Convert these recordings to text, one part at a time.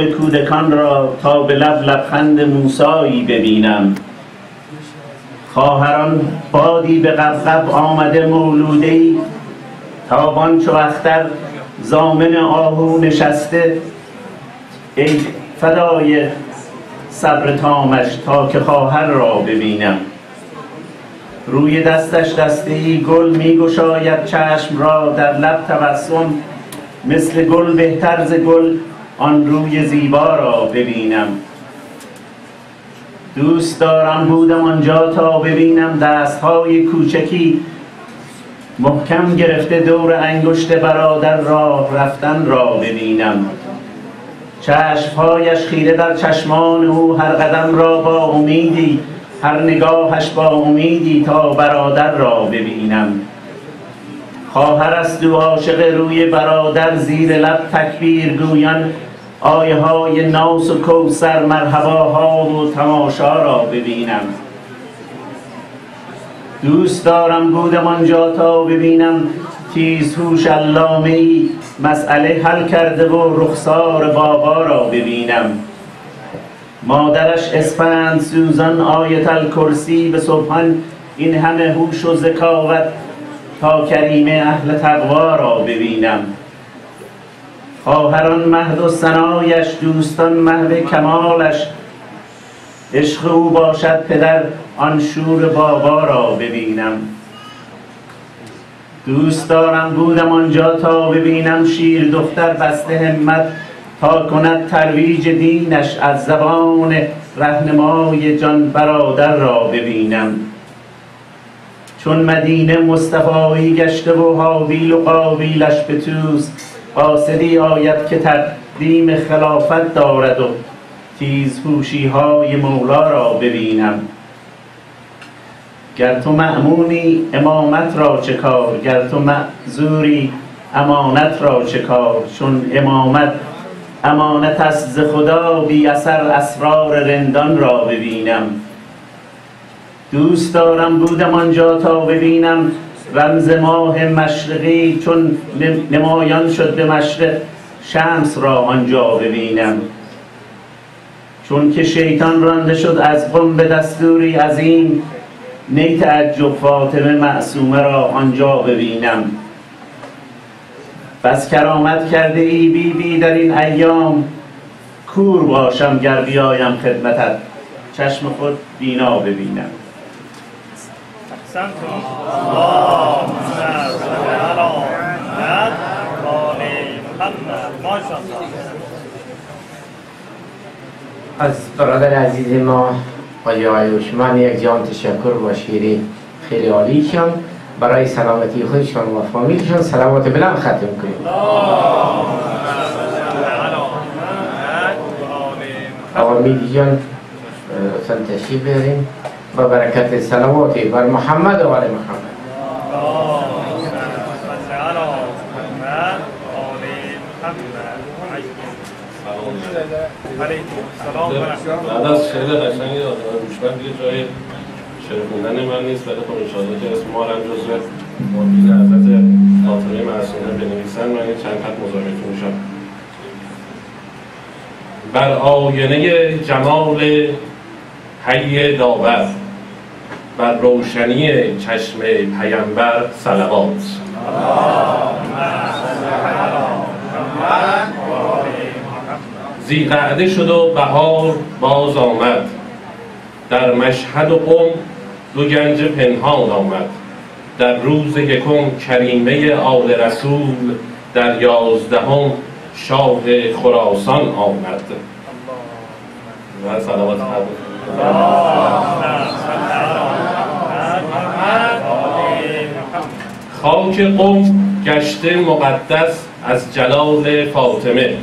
کودکان را تا به لب لبخند موسایی ببینم. خواهران بادی به قبقب آمده ای تابان چو اختر زامن آهو نشسته. ای فدای صبر تامش تا که خواهر را ببینم. روی دستش دسته ای گل می گشاید چشم را در لب تبسم. مثل گل بهتر ز گل آن روی زیبا را ببینم. دوست دارم بودم آنجا تا ببینم دستهای کوچکی. محکم گرفته دور انگشت برادر راه رفتن را ببینم. چشمهایش خیره در چشمان او هر قدم را با امیدی هر نگاهش با امیدی تا برادر را ببینم. خواهر است و عاشق روی برادر زیر لب تکبیر گویان آیه های ناس و کوسر مرحباها و تماشا را ببینم. دوست دارم بودم آنجا تا ببینم. تیز هوش علامه ای مسئله حل کرده و رخسار بابا را ببینم. مادرش اسفند سوزان آیت الکرسی به صبحان این همه هوش و ذکاوت تا کریمه اهل تقوا را ببینم. خواهران مهد و سنایش دوستان محو کمالش. عشق او باشد پدر آن شور بابا را ببینم. دوست دارم بودم آنجا تا ببینم شیر دختر بسته همت تا کند ترویج دینش از زبان رهنمای جان برادر را ببینم. چون مدینه مصطفایی گشته و حابیل و قابیلش به توس قاصدی آید که تقدیم خلافت دارد و تیزهوشی های مولا را ببینم. گر تو مأمونی امامت را چه کار؟ گر تو معذوری امانت را چه کار؟ چون امامت امانت است ز خدا بی اثر اسرار رندان را ببینم. دوست دارم بودم آنجا تا ببینم. رمز ماه مشرقی چون نمایان شد به مشرق شمس را آنجا ببینم. چون که شیطان رانده شد از قم به دستوری عظیم نی تعجب فاطمه معصومه را آنجا ببینم. بس کرامت کرده ای بی بی در این ایام کور باشم گر بیایم خدمتت. چشم خود بینا ببینم. از برادر عزیز ما آقای آیوشمن یک جان تشکر و شیری خیلی عالیشان برای سلامتی خودشان و فامیلشان سلامات بلند ختم کنیم. آقا میدی جان لطفا تشریف بیاریم و برکت سلاماتی بر محمد و آل محمد. بعد از شعر قشنگ روشمند دیگه جای شعر خوندن من نیست ولی خب انشاءالله که اسم ما هم جزو مربین حضرت فاطمه معصومه بنویسن من یه چند خط مزاحمتون میشم بر آینه جمال حی داور. بر روشنی چشم پیامبر صلوات. زیقعده شد و بهار باز آمد. در مشهد و قم دو گنج پنهان آمد. در روز یکم کریمه آل رسول در یازدهم شاه خراسان آمد. و خاک قم گشته مقدس از جلال فاطمه.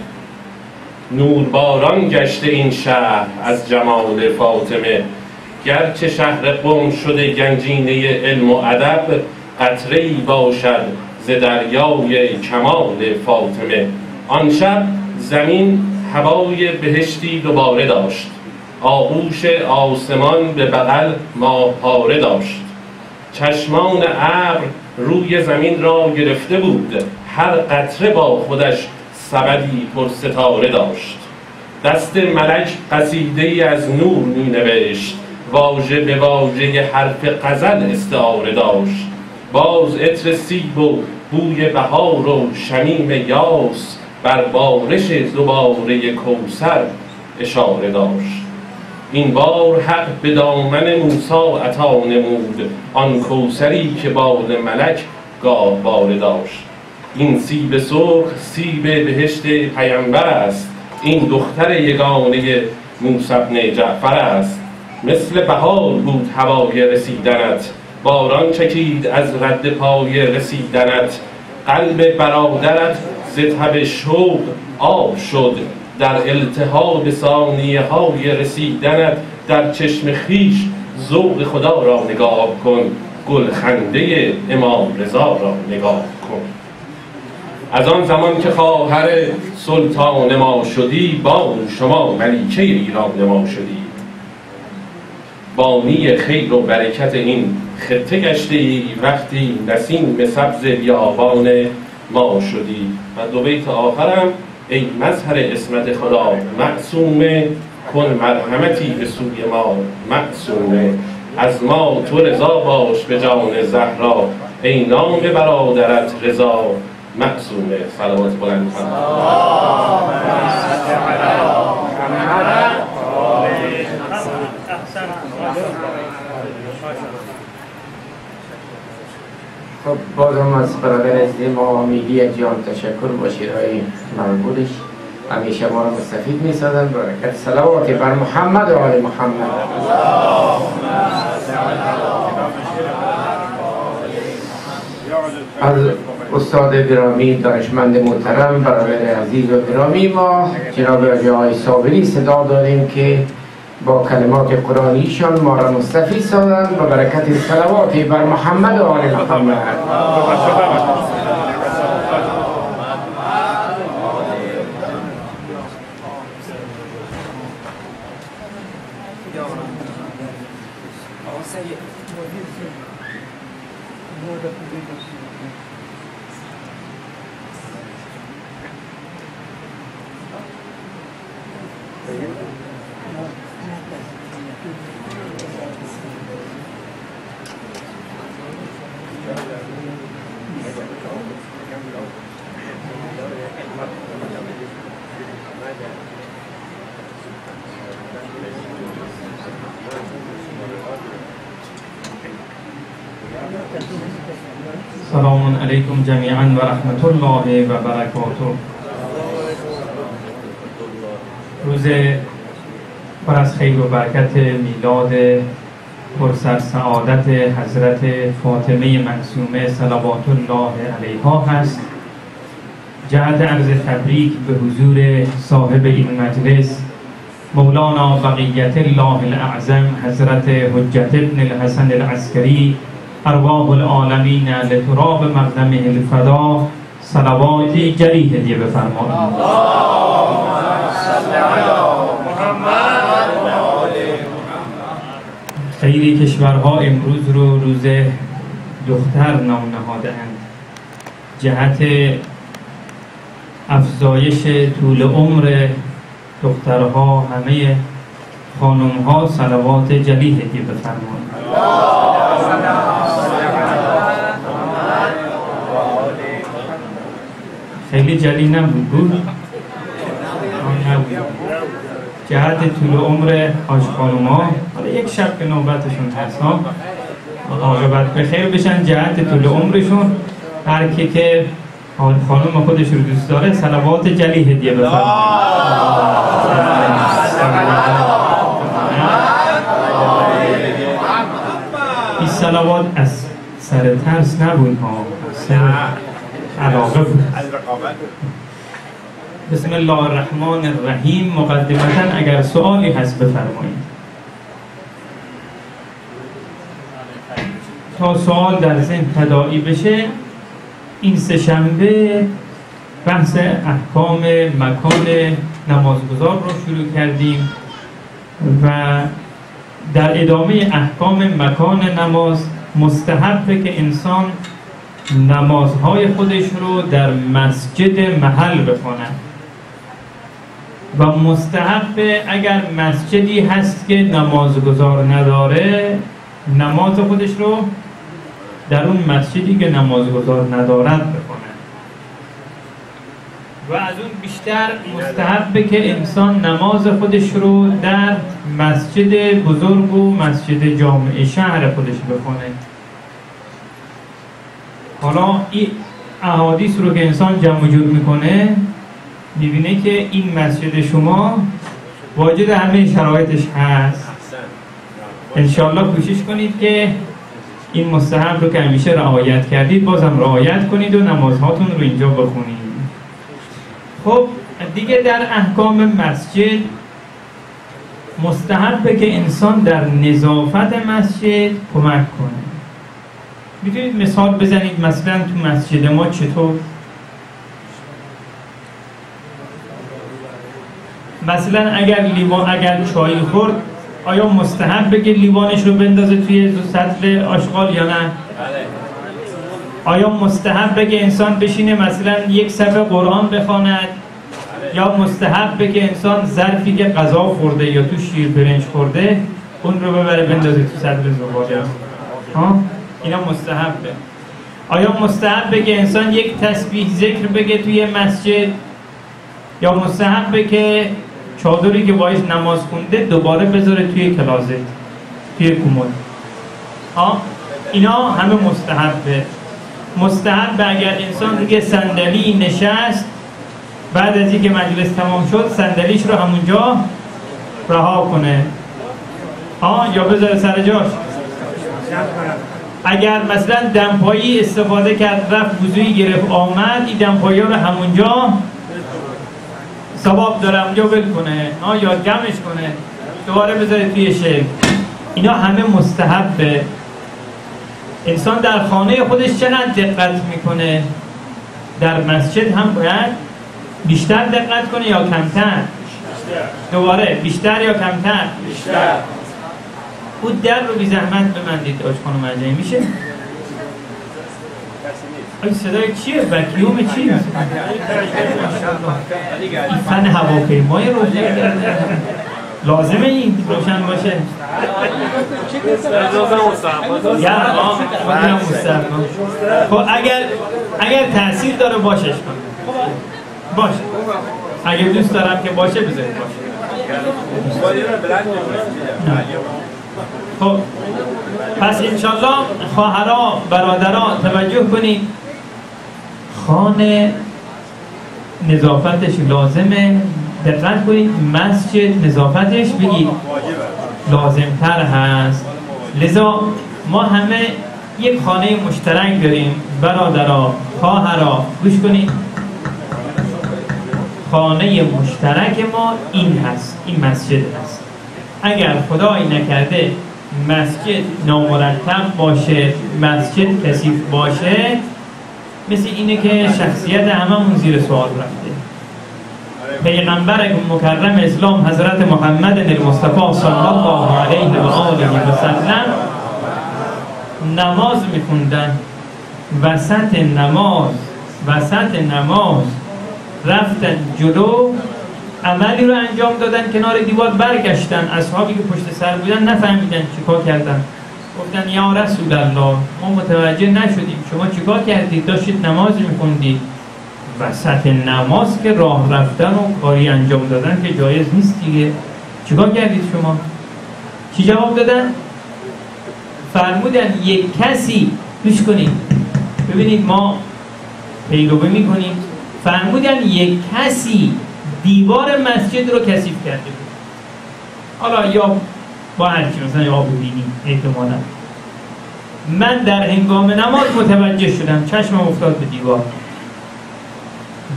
نورباران گشته این شهر از جمال فاطمه. گرچه شهر قم شده گنجینه علم و ادب قطره باشد ز دریای کمال فاطمه. آن شب زمین هوای بهشتی دوباره داشت. آغوش آسمان به بغل ماهپاره داشت. چشمان ابر روی زمین را گرفته بود. هر قطره با خودش سبدی پر ستاره داشت. دست ملک قصیده ای از نور می نوشت. واژه به واژه حرف قزل استعاره داشت. باز عطر سیب و بوی بهار و شمیم یاس بر بارش زباره کوسر اشاره داشت. این بار حق به دامن موسا عطا نمود. آن کوسری که باد ملک گاه باره داشت. این سیب سرخ سیب بهشت پیامبر است. این دختر یگانه موسی بن جعفر است. مثل بهار بود هوای رسیدنت. باران چکید از رد پای رسیدنت. قلب برادرت ز تب شوق آب شد. در التهاب ثانیه های رسیدنت در چشم خیش ذوق خدا را نگاه کن گل خنده امام رضا را نگاه کن. از آن زمان که خواهر سلطان ما شدی با شما ملیکه ایران ما شدی. بانی خیر و برکت این خطه ای وقتی نسیم سبز بیابان ما شدی. و دو بیت آخرم. ای مظهر اسمت خدا معصومه کن مرحمتی به سوی ما معصومه از ما تو رضا باش به جان زهرا ای نام برادرت رضا معصومه صلوات بلند خب بازم از برادر عزیز ما میگی جان تشکر با شیرهای مربوطش همیشه ما را مستفید می سازن برکت صلواتی بر محمد و آل محمد. از استاد گرامی دانشمند محترم برادر عزیز و گرامی ما جناب آقای صابری صدا داریم که با کلمات قرآنیشان ما را مستفید سازند و برکت صلواتی بر محمد و آل محمد سلام علیکم جمیعا و رحمت الله و برکاته روز پر از خیر و برکت میلاد پرسر سعادت حضرت فاطمه معصومه صلوات الله علیها هست. جهت عرض تبریک به حضور صاحب این مجلس مولانا بقیت الله الاعظم حضرت حجت ابن الحسن العسکری ارواح العالمین لتراب مقدمه الفدا صلواتی جلی هدیه بفرمایید. خیلی کشورها امروز رو روز دختر نام نهادهاند. جهت افزایش طول عمر دخترها همه خانمها صلوات جلی هدیه بفرمایید. خیلی جلی نبود بود؟ جهت طول عمر آش خانوما. حالا یک شب که نوبتشون هست ها؟ عاقبت به خیر بشن جهت طول عمرشون. هر کی که خانم خودش رو دوست داره صلوات جلی هدیه این صلوات از سر ترس نبود ها؟ سر علاقه بود. بسم الله الرحمن الرحیم. مقدمتا اگر سوالی هست بفرمایید. تا سوال در ذهن تداعی بشه این سهشنبه بحث احکام مکان نمازگذار رو شروع کردیم و در ادامه احکام مکان نماز مستحبه که انسان نمازهای خودش رو در مسجد محل بخونه و مستحب اگر مسجدی هست که نمازگزار نداره نماز خودش رو در اون مسجدی که نمازگزار ندارد بکنه و از اون بیشتر مستحبه که انسان نماز خودش رو در مسجد بزرگ و مسجد جامعه شهر خودش بکنه حالا این احادیث رو که انسان جمع جور می‌کنه می‌بینه که این مسجد شما واجد همه شرایطش هست. انشالله کوشش کنید که این مستحب رو که همیشه رعایت کردید بازم رعایت کنید و نمازهاتون رو اینجا بخونید. خب دیگه در احکام مسجد مستحبه که انسان در نظافت مسجد کمک کنه. می‌تونید مثال بزنید مثلا تو مسجد ما چطور؟ مثلا اگر لیوان اگر چای خورد آیا مستحب بگه لیوانش رو بندازه توی سطل آشغال یا نه؟ آیا مستحب بگه انسان بشینه مثلا یک صفحه قرآن بخواند؟ یا مستحب بگه انسان ظرفی که غذا خورده یا تو شیر برنج خورده اون رو ببره بندازه تو سطل زباله ها؟ اینا مستحبه. آیا مستحب بگه انسان یک تسبیح ذکر بگه توی مسجد؟ یا مستحبه که چادری که باش نماز خونده دوباره بذاره توی کلازت توی کمد ها اینا همه مستحبه. مستحب اگر انسان روی صندلی نشست بعد از اینکه مجلس تمام شد صندلیش رو همونجا رها کنه. ها یا بذاره سر جاش. اگر مثلا دمپایی استفاده کرد رفت وضوعی گرفت آمد این دمپایی رو همونجا ثواب داره اونجا ول کنه ها یا جمعش کنه دوباره بذاره توی شکل. اینا همه مستحبه. انسان در خانه خودش چقدر دقت می‌کنه؟ در مسجد هم باید بیشتر دقت کنه یا کمتر؟ دوباره بیشتر یا کمتر؟ بیشتر. او در رو بی زحمت ببندید آج خانم عجایی میشه؟ آی صدای چیه؟ وکیوم چیه؟ این فن هواپیمای روشن لازمه این روشن باشه. خب اگر اگر تاثیر داره باشش کن. باشه. اگر دوست دارم که باشه بذارید باشه. خب پس انشالله خواهرها برادرها توجه کنید خانه نظافتش لازمه. دقت کنید مسجد نظافتش بگید لازمتر هست. لذا ما همه یک خانه مشترک داریم. برادرها خواهرها گوش کنید. خانه مشترک ما این هست این مسجد هست. اگر خدایی نکرده مسجد نامرتب باشه مسجد کثیف باشه مثل اینه که شخصیت هممون زیر سوال رفته. پیغمبر مکرم اسلام حضرت محمد المصطفى صلی الله علیه و آله و سلم نماز میخوندن. وسط نماز وسط نماز رفتن جلو عملی رو انجام دادن کنار دیوار برگشتن. اصحابی که پشت سر بودن نفهمیدن چیکار کردن. گفتن یا رسول الله ما متوجه نشدیم. شما چیکار کردید؟ داشتید نماز میخوندید. وسط نماز که راه رفتن و کاری انجام دادن که جایز نیست دیگه. چیکار کردید شما؟ چی جواب دادن؟ فرمودن یک کسی گوش کنید. ببینید ما پیروی می‌کنیم. فرمودن یک کسی دیوار مسجد رو کثیف کرده بود. حالا یا با هرچی مثلا یا بودینی احتمالا. من در هنگام نماز متوجه شدم چشمم افتاد به دیوار.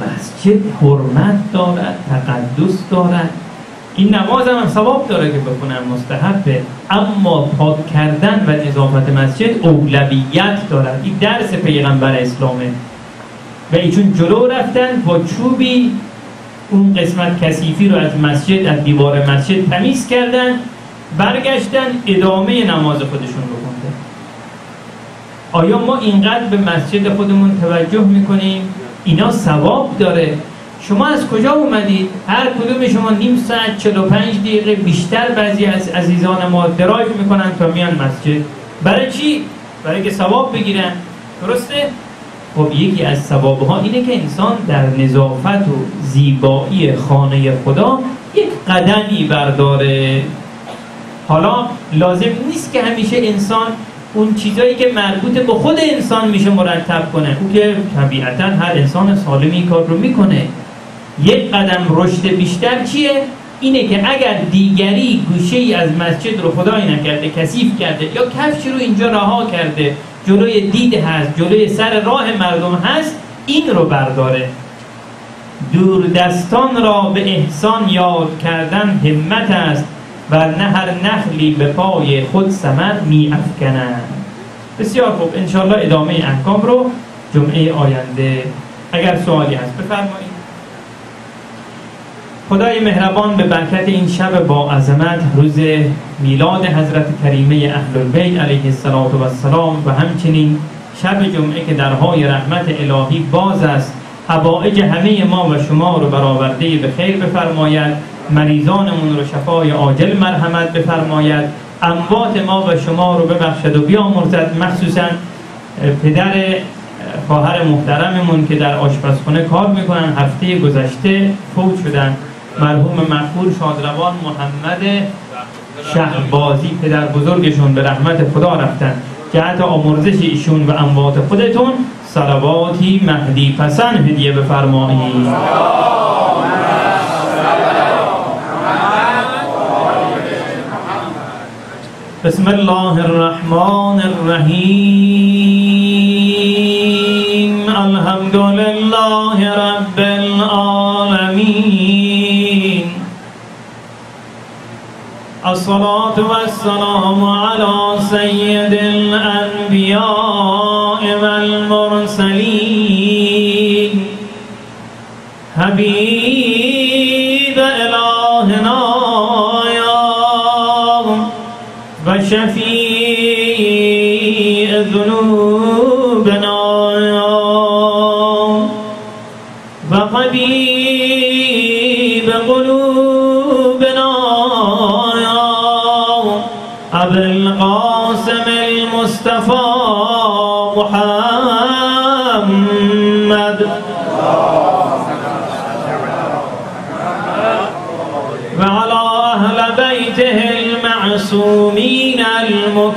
مسجد حرمت دارد تقدس دارد. این نماز هم, ثواب داره که بکنم مستحبه. اما پاک کردن و نظافت مسجد اولویت دارد. این درس پیغمبر اسلامه. و ایشون جلو رفتن با چوبی اون قسمت کثیفی رو از مسجد از دیوار مسجد تمیز کردن برگشتن ادامه نماز خودشون رو خوندن. آیا ما اینقدر به مسجد خودمون توجه می‌کنیم؟ اینا ثواب داره. شما از کجا اومدید؟ هر کدوم شما نیم ساعت 45 دقیقه بیشتر بعضی از عزیزان ما درایو می‌کنن تا میان مسجد. برای چی؟ برای که ثواب بگیرن. درسته؟ خب یکی از ثواب ها اینه که انسان در نظافت و زیبایی خانه خدا یک قدمی برداره. حالا لازم نیست که همیشه انسان اون چیزایی که مربوط به خود انسان میشه مرتب کنه. او که طبیعتا هر انسان سالمی کار رو می‌کنه. یک قدم رشد بیشتر چیه؟ اینه که اگر دیگری گوشه ای از مسجد رو خدای نکرده کثیف کرده یا کفش رو اینجا رها کرده جلوی دید هست جلوی سر راه مردم هست این رو برداره. دور دستان را به احسان یاد کردن همت است و نه هر نخلی به پای خود سمر می افکنند. بسیار خوب انشالله ادامه احکام رو جمعه آینده اگر سوالی هست بفرمایید. خدای مهربان به برکت این شب با عظمت روز میلاد حضرت کریمه اهل البیت علیه السلام و همچنین شب جمعه که درهای رحمت الهی باز است حوائج همه ما و شما رو برآورده به خیر بفرماید مریضانمون رو شفای عاجل مرحمت بفرماید اموات ما و شما رو ببخشد و بیامرزد مخصوصا پدر خواهر محترممون که در آشپزخونه کار می‌کنن هفته گذشته فوت شدن. مرحوم مغفور شادروان محمد شهبازی پدر بزرگشون به رحمت خدا رفتن. جهت آمرزش ایشون و اموات خودتون صلواتی مهدی پسند هدیه بفرمایید. بسم الله الرحمن الرحيم الحمد لله الصلاة والسلام على سيد الأنبياء والمرسلين. حبيب إلهنا وشفيع المعصومين المكرمين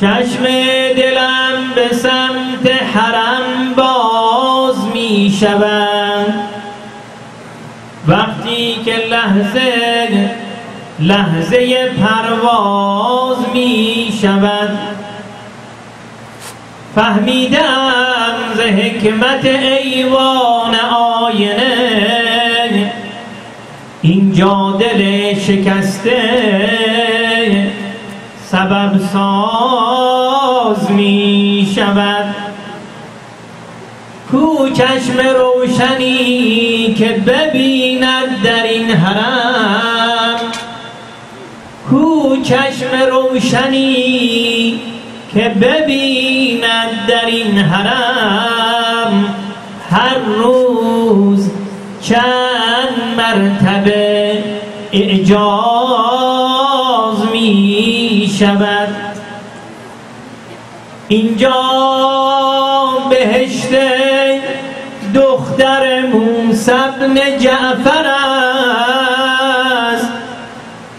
چشم دلم به سمت حرم باز می شود. وقتی که لحظه لحظه پرواز می شود. فهمیدم حکمت ایوان آینه. اینجا دل شکسته. سبب ساز می شود. کو چشم روشنی که ببیند در این حرم. کو چشم روشنی که ببیند در این حرم هر روز چند مرتبه اعجاز می شود. اینجا بهشت دختر موسی بن جعفر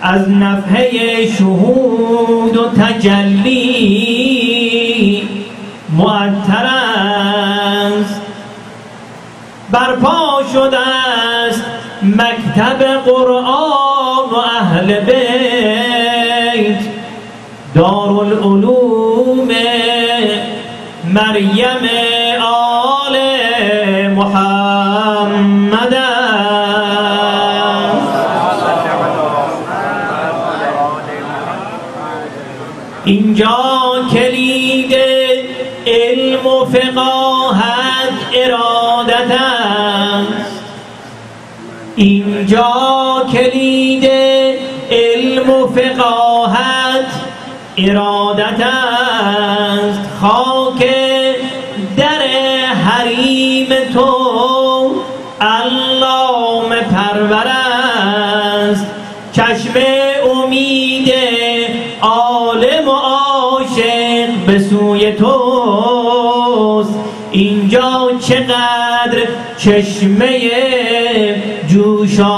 از نفحه شهود و تجلی معطر است. برپا شده است مکتب قرآن و اهل بیت. دارالعلوم مریم اینجا کلید علم و فقاهت ارادت است. خاک در حریم تو علام پرور است. چشم امید عالم و عاشق به سوی توست. اینجا چقدر چشمه جوشان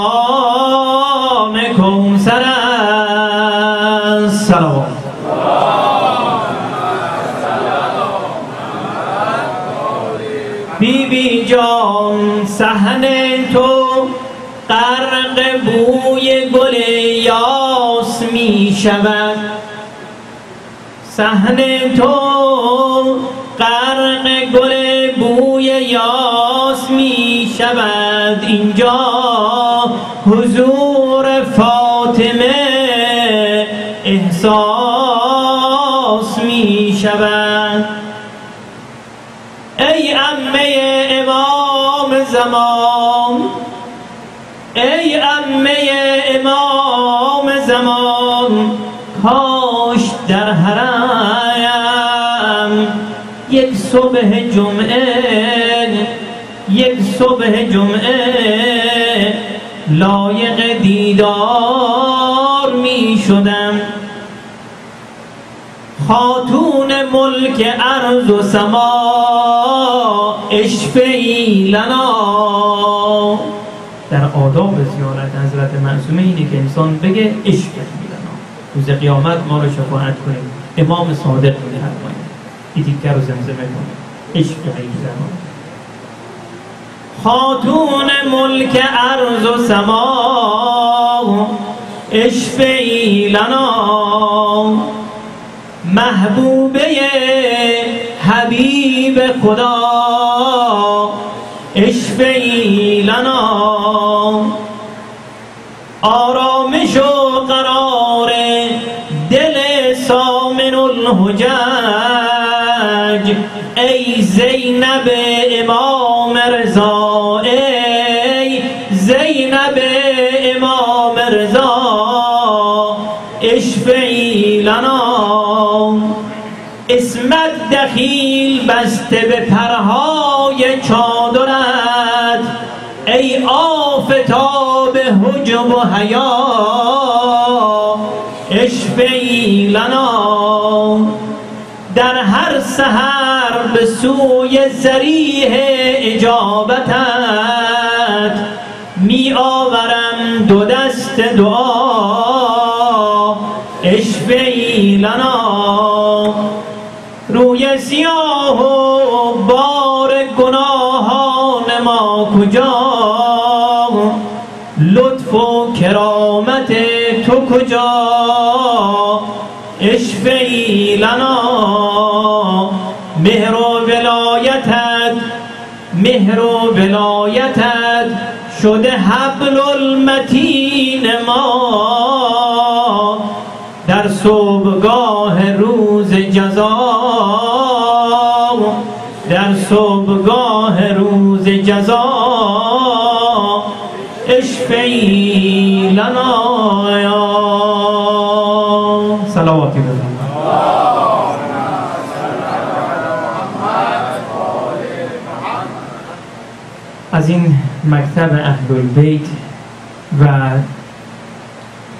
کوسر است. سلام. بی بی جان سحن تو غرق بوی گل یاس می شود. سحن تو غرق گل شود اینجا حضور فاطمه احساس می شود. ای امه امام زمان ای امه امام زمان کاش در حرم یک صبح جمعه یک صبح جمعه لایق دیدار می شدم. خاتون ملک ارض و سما اشفعی لنا. در آداب زیارت حضرت معصومه اینه که انسان بگه اشفعی لنا. روز قیامت ما رو شفاعت کنیم. امام صادق میگه حتما این دیگر رو زمزمه کنیم. اشفعی لنا خاتون ملک ارض و سما اشفعی لنا محبوبه حبیب خدا اشفعی لنا آرامش و قرار دل سامن الحجج ای زینب امام دخیل بسته به پرهای چادرت ای آفتاب حجب و حیا اشفعی لنا. در هر سحر به سوی زریح اجابتت می آورم دو دست دعا اشفعی لنا. روی سیاه و بار گناهان ما کجا؟ لطف و کرامت تو کجا؟ اشفعی لنا مهر و ولایتت مهر و ولایتت شده حبل المتین ما. در صبحگاه روز جزا در صبحگاه روز جزا اشفعی لنا یا. صلواتی بزن از این مکتب اهل البیت و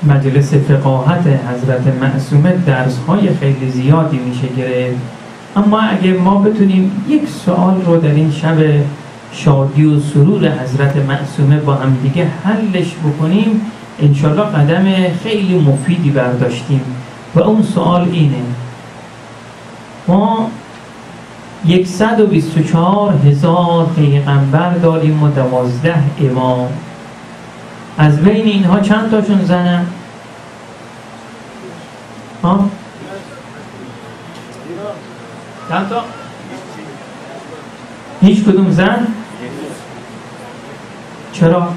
مجلس فقاهت حضرت معصومه درس های خیلی زیادی میشه گرفت. اما اگه ما بتونیم یک سوال رو در این شب شادی و سرور حضرت معصومه با هم دیگه حلش بکنیم انشالله قدم خیلی مفیدی برداشتیم و اون سوال اینه ما 124 هزار پیغمبر داریم و دوازده امام از بین اینها چند تاشون زنن؟ ها؟ چند تا؟ هیچ کدوم زن؟ چرا؟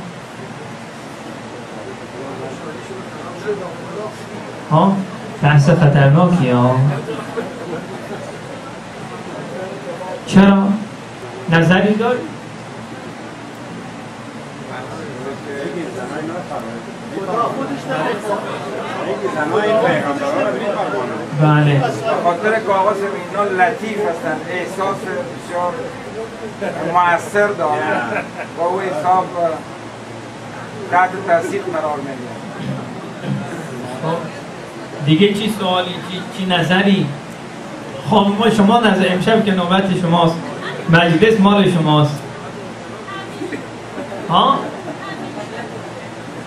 ها؟ بحث خطرناکی ها؟ چرا؟ نظری داری؟ بله. خاطر که آقا اینا لطیف هستن. احساس بسیار مؤثر دارن. با او حساب تحت تاثیر قرار می‌گیرن دیگه چی سوالی؟ چی, چی نظری؟ خانوما شما نظر امشب که نوبت شماست. مجلس مال شماست. ها؟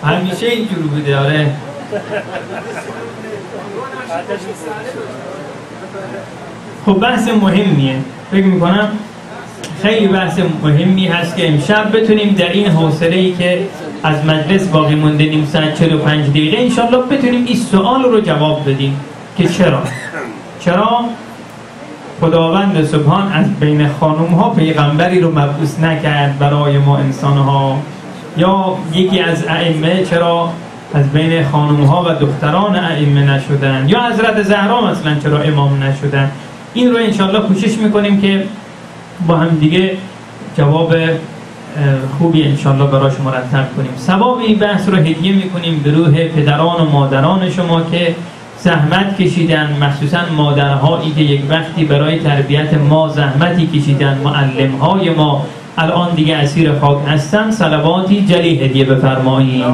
همیشه اینجور بوده آره. خب بحث مهمیه. فکر می‌کنم خیلی بحث مهمی هست که امشب بتونیم در این حوصله ای که از مجلس باقی مونده نیم ساعت 45 دقیقه انشالله بتونیم این سوال رو جواب بدیم که چرا؟ چرا؟ خداوند سبحان از بین خانم ها پیغمبری رو مبعوث نکرد برای ما انسان ها یا یکی از ائمه چرا از بین خانم ها و دختران ائمه نشدن یا حضرت زهرا مثلا چرا امام نشدن؟ این رو انشالله کوشش می‌کنیم که با هم دیگه جواب خوبی انشالله برای شما مرتب کنیم. ثواب این بحث رو هدیه می‌کنیم به روح پدران و مادران شما که زحمت کشیدن مخصوصا مادرهایی که یک وقتی برای تربیت ما زحمتی کشیدن معلم های ما الان دیگه اسیر خاک هستن. صلواتی جلی هدیه بفرمایید.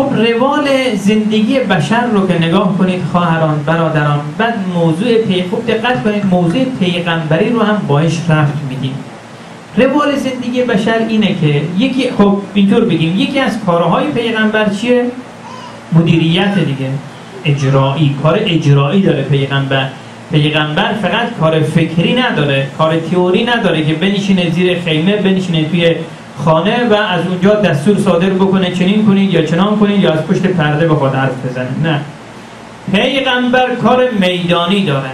خب روال زندگی بشر رو که نگاه کنید خواهران برادران بعد موضوع پی خوب دقت کنید موضوع پیغمبری رو هم باش رفت میدیم. روال زندگی بشر اینه که یکی خب اینطور بگیم یکی از کارهای پیغمبر چیه؟ مدیریت دیگه اجرایی. کار اجرایی داره پیغمبر. پیغمبر فقط کار فکری نداره کار تئوری نداره که بنشینه زیر خیمه بنشینه توی خانه و از اونجا دستور صادر بکنه چنین کنید یا چنان کنید یا از پشت پرده بخواد حرف بزنه. نه. پیغمبر کار میدانی داره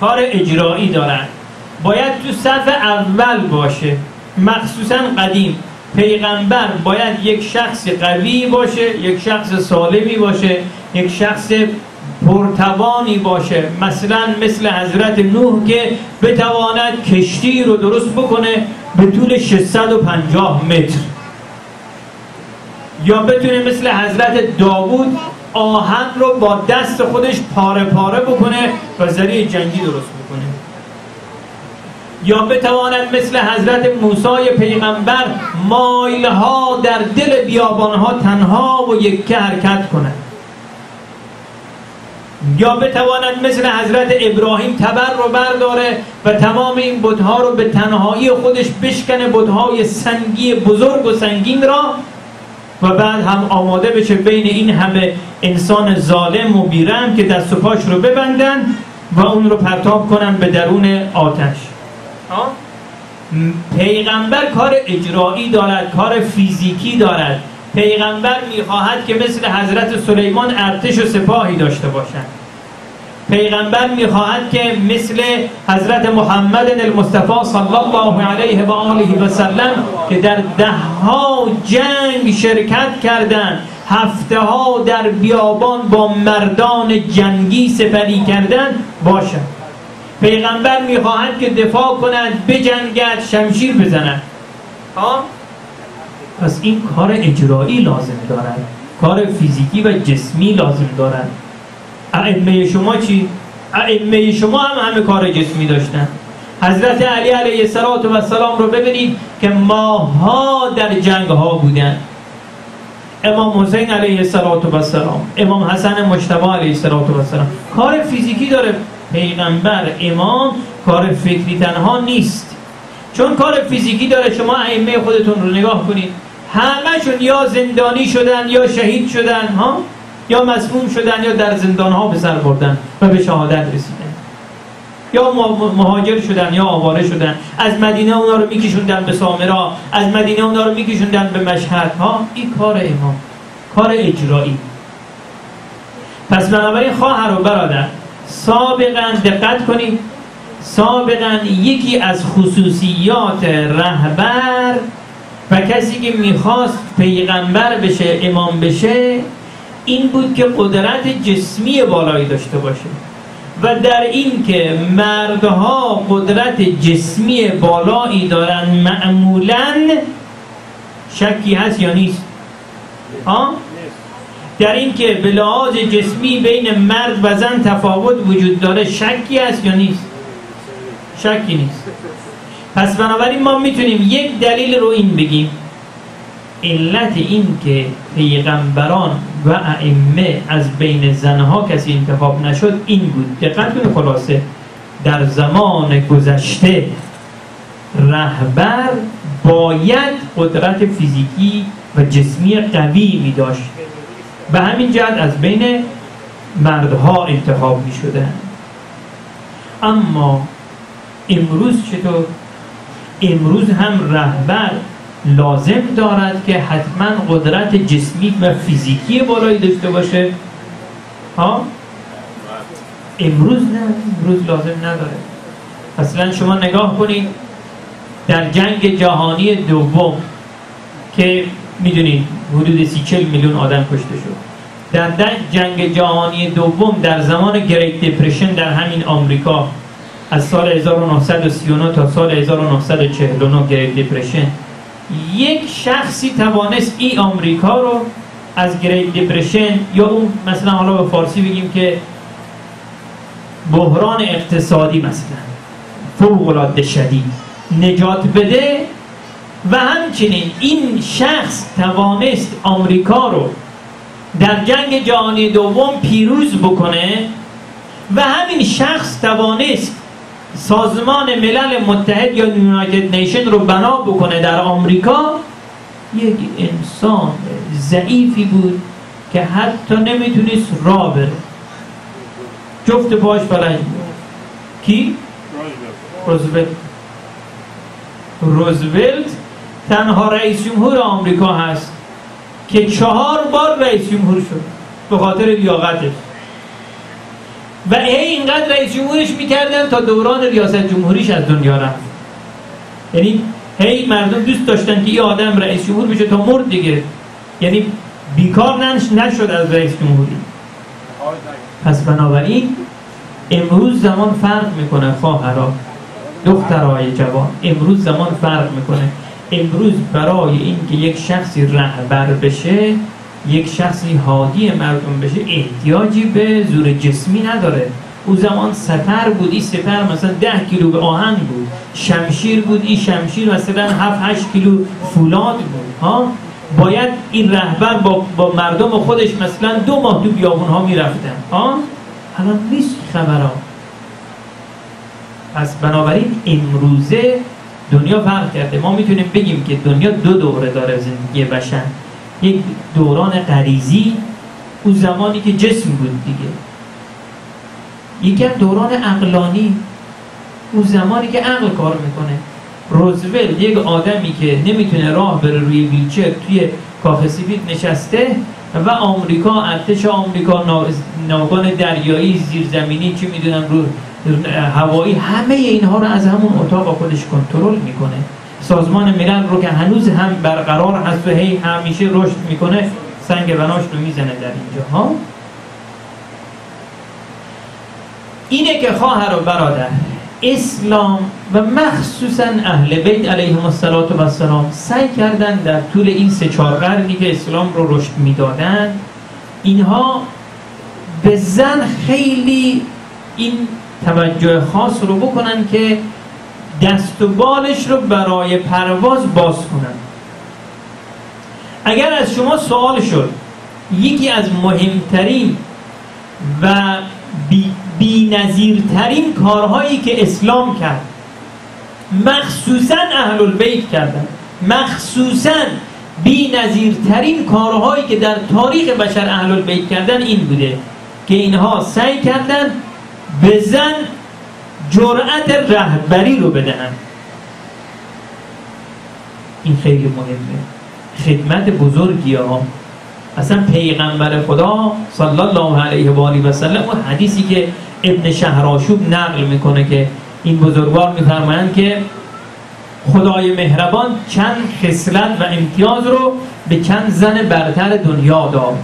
کار اجرایی دارن. باید تو صف اول باشه مخصوصا قدیم. پیغمبر باید یک شخص قوی باشه یک شخص سالمی باشه یک شخص پرتوانی باشه. مثلا مثل حضرت نوح که بتواند کشتی رو درست بکنه به طول 650 متر. یا بتونه مثل حضرت داوود آهن رو با دست خودش پاره پاره بکنه و ذریع جنگی درست بکنه. یا بتواند مثل حضرت موسی پیغمبر مایلها در دل بیابانها تنها و یکه حرکت کنه یا بتواند مثل حضرت ابراهیم تبر رو برداره و تمام این بودها رو به تنهایی خودش بشکنه بودهای سنگی بزرگ و سنگین را و بعد هم آماده بشه بین این همه انسان ظالم و بیرم که دست و پاش رو ببندن و اون رو پرتاب کنن به درون آتش. پیغمبر کار اجرایی دارد کار فیزیکی دارد. پیغمبر می‌خواهد که مثل حضرت سلیمان ارتش و سپاهی داشته باشد. پیغمبر می‌خواهد که مثل حضرت محمد المصطفى صلی الله علیه و آله و سلم که در ده ها جنگ شرکت کردند هفته ها در بیابان با مردان جنگی سپری کردن باشد. پیغمبر می‌خواهد که دفاع کند بجنگد شمشیر بزند. ها پس این کار اجرایی لازم دارد. کار فیزیکی و جسمی لازم دارد. ائمه شما چی؟ ائمه شما هم همه کار جسمی داشتن. حضرت علی علیه السلام رو ببینید که ماها در جنگ ها بودن. امام حسین علیه السلام امام حسن مجتبی علیه السلام. کار فیزیکی داره. پیغمبر امام کار فکری تنها نیست. چون کار فیزیکی داره شما ائمه خودتون رو نگاه کنید. همشون یا زندانی شدن یا شهید شدن ها؟ یا مسموم شدن یا در زندان ها به سر بردن و به شهادت رسیدن. یا مهاجر شدن یا آواره شدن. از مدینه اونا رو میکشوندن به سامرا از مدینه اونا رو میکشوندن به مشهد ها؟ این کار امام کار اجرایی. پس بنابراین خواهر و برادر سابقا دقت کنید سابقا یکی از خصوصیات رهبر و کسی که می‌خواست پیغمبر بشه امام بشه این بود که قدرت جسمی بالایی داشته باشه و در این که مردها قدرت جسمی بالایی دارن معمولا شکی هست یا نیست؟ ها در اینکه به لحاظ جسمی بین مرد و زن تفاوت وجود داره شکی هست یا نیست؟ شکی نیست. پس بنابراین ما می‌تونیم یک دلیل رو این بگیم. علت این که پیغمبران و ائمه از بین زنها کسی انتخاب نشد این بود. دقت کنید خلاصه. در زمان گذشته رهبر باید قدرت فیزیکی و جسمی قوی می داشت به همین جهت از بین مردها انتخاب می شدن اما امروز چطور؟ امروز هم رهبر لازم دارد که حتما قدرت جسمی و فیزیکی بالایی داشته باشه ها؟ امروز نه امروز لازم نداره اصلا شما نگاه کنید در جنگ جهانی دوم که می‌دونید حدود سی چل میلیون آدم کشته شد در جنگ جهانی دوم در زمان گریت دپرشن در همین آمریکا از سال 1939 تا سال 1949 گریت دپرشن یک شخصی توانست این آمریکا رو از گریت دپرشن یا اون مثلا حالا به فارسی بگیم که بحران اقتصادی مثلا فوق شدید نجات بده و همچنین این شخص توانست آمریکا رو در جنگ جهانی دوم پیروز بکنه و همین شخص توانست سازمان ملل متحد یا یونایتد نیشن رو بنا بکنه در آمریکا یک انسان ضعیفی بود که حتی نمی‌تونست راه بره. جفت پاش بود. کی؟ روزولت. روزولت تنها رئیس جمهور آمریکا هست که چهار بار رئیس جمهور شد. به خاطر لیاقتش. و ای اینقدر رئیس جمهورش می‌کردن تا دوران ریاست جمهوریش از دنیا رفت. یعنی هی مردم دوست داشتن که این آدم رئیس جمهور بشه تا مرد دیگه. یعنی بیکار نش نشد از رئیس جمهوری. پس بنابراین امروز زمان فرق می‌کنه خواهرا. دخترای جوان امروز زمان فرق می‌کنه. امروز برای اینکه یک شخصی رهبر بشه یک شخصی هادی مردم بشه احتیاجی به زور جسمی نداره. او زمان سپر بود این سپر مثلا ده کیلو به آهن بود. شمشیر بود این شمشیر مثلا هفت هشت کیلو فولاد بود ها؟ باید این رهبر با, با مردم خودش مثلا دو ماه تو بیابون ها می‌رفتن ها؟ الان نیست خبرها. پس بنابراین امروزه دنیا فرق کرده. ما می‌تونیم بگیم که دنیا دو دوره داره زندگی بشر. یک دوران غریزی اون زمانی که جسم بود دیگه. یکی دوران عقلانی اون زمانی که عقل کار می‌کنه. روزولت یک آدمی که نمی‌تونه راه بره روی ویلچر توی کاخ سفید نشسته و آمریکا ارتش آمریکا ناگان دریایی زیرزمینی چی می‌دونم رو هوایی همه اینها رو از همون اتاق خودش کنترل می‌کنه. سازمان ملل رو که هنوز هم برقرار هست و هی همیشه رشد می‌کنه سنگ بناش رو می‌زنه در اینجا ها؟ اینه که خواهر و برادر اسلام و مخصوصا اهل بیت علیهم السلام سعی کردن در طول این سه چهار قرنی که اسلام رو رشد می‌دادن اینها به زن خیلی این توجه خاص رو بکنن که دست و بالش رو برای پرواز باز کنن اگر از شما سوال شد یکی از مهمترین و بی, بی کارهایی که اسلام کرد مخصوصا اهل البیت کردن مخصوصا بی نظیرترین کارهایی که در تاریخ بشر اهل البیت کردن این بوده که اینها سعی کردن به زن جرأت رهبری رو بدهن این خیلی مهمه. خدمت بزرگی ها. اصلا پیغمبر خدا صلی الله علیه و آله و سلم و حدیثی که ابن شهراشوب نقل می‌کنه که این بزرگوار میفرمایند که خدای مهربان چند خصلت و امتیاز رو به چند زن برتر دنیا داد.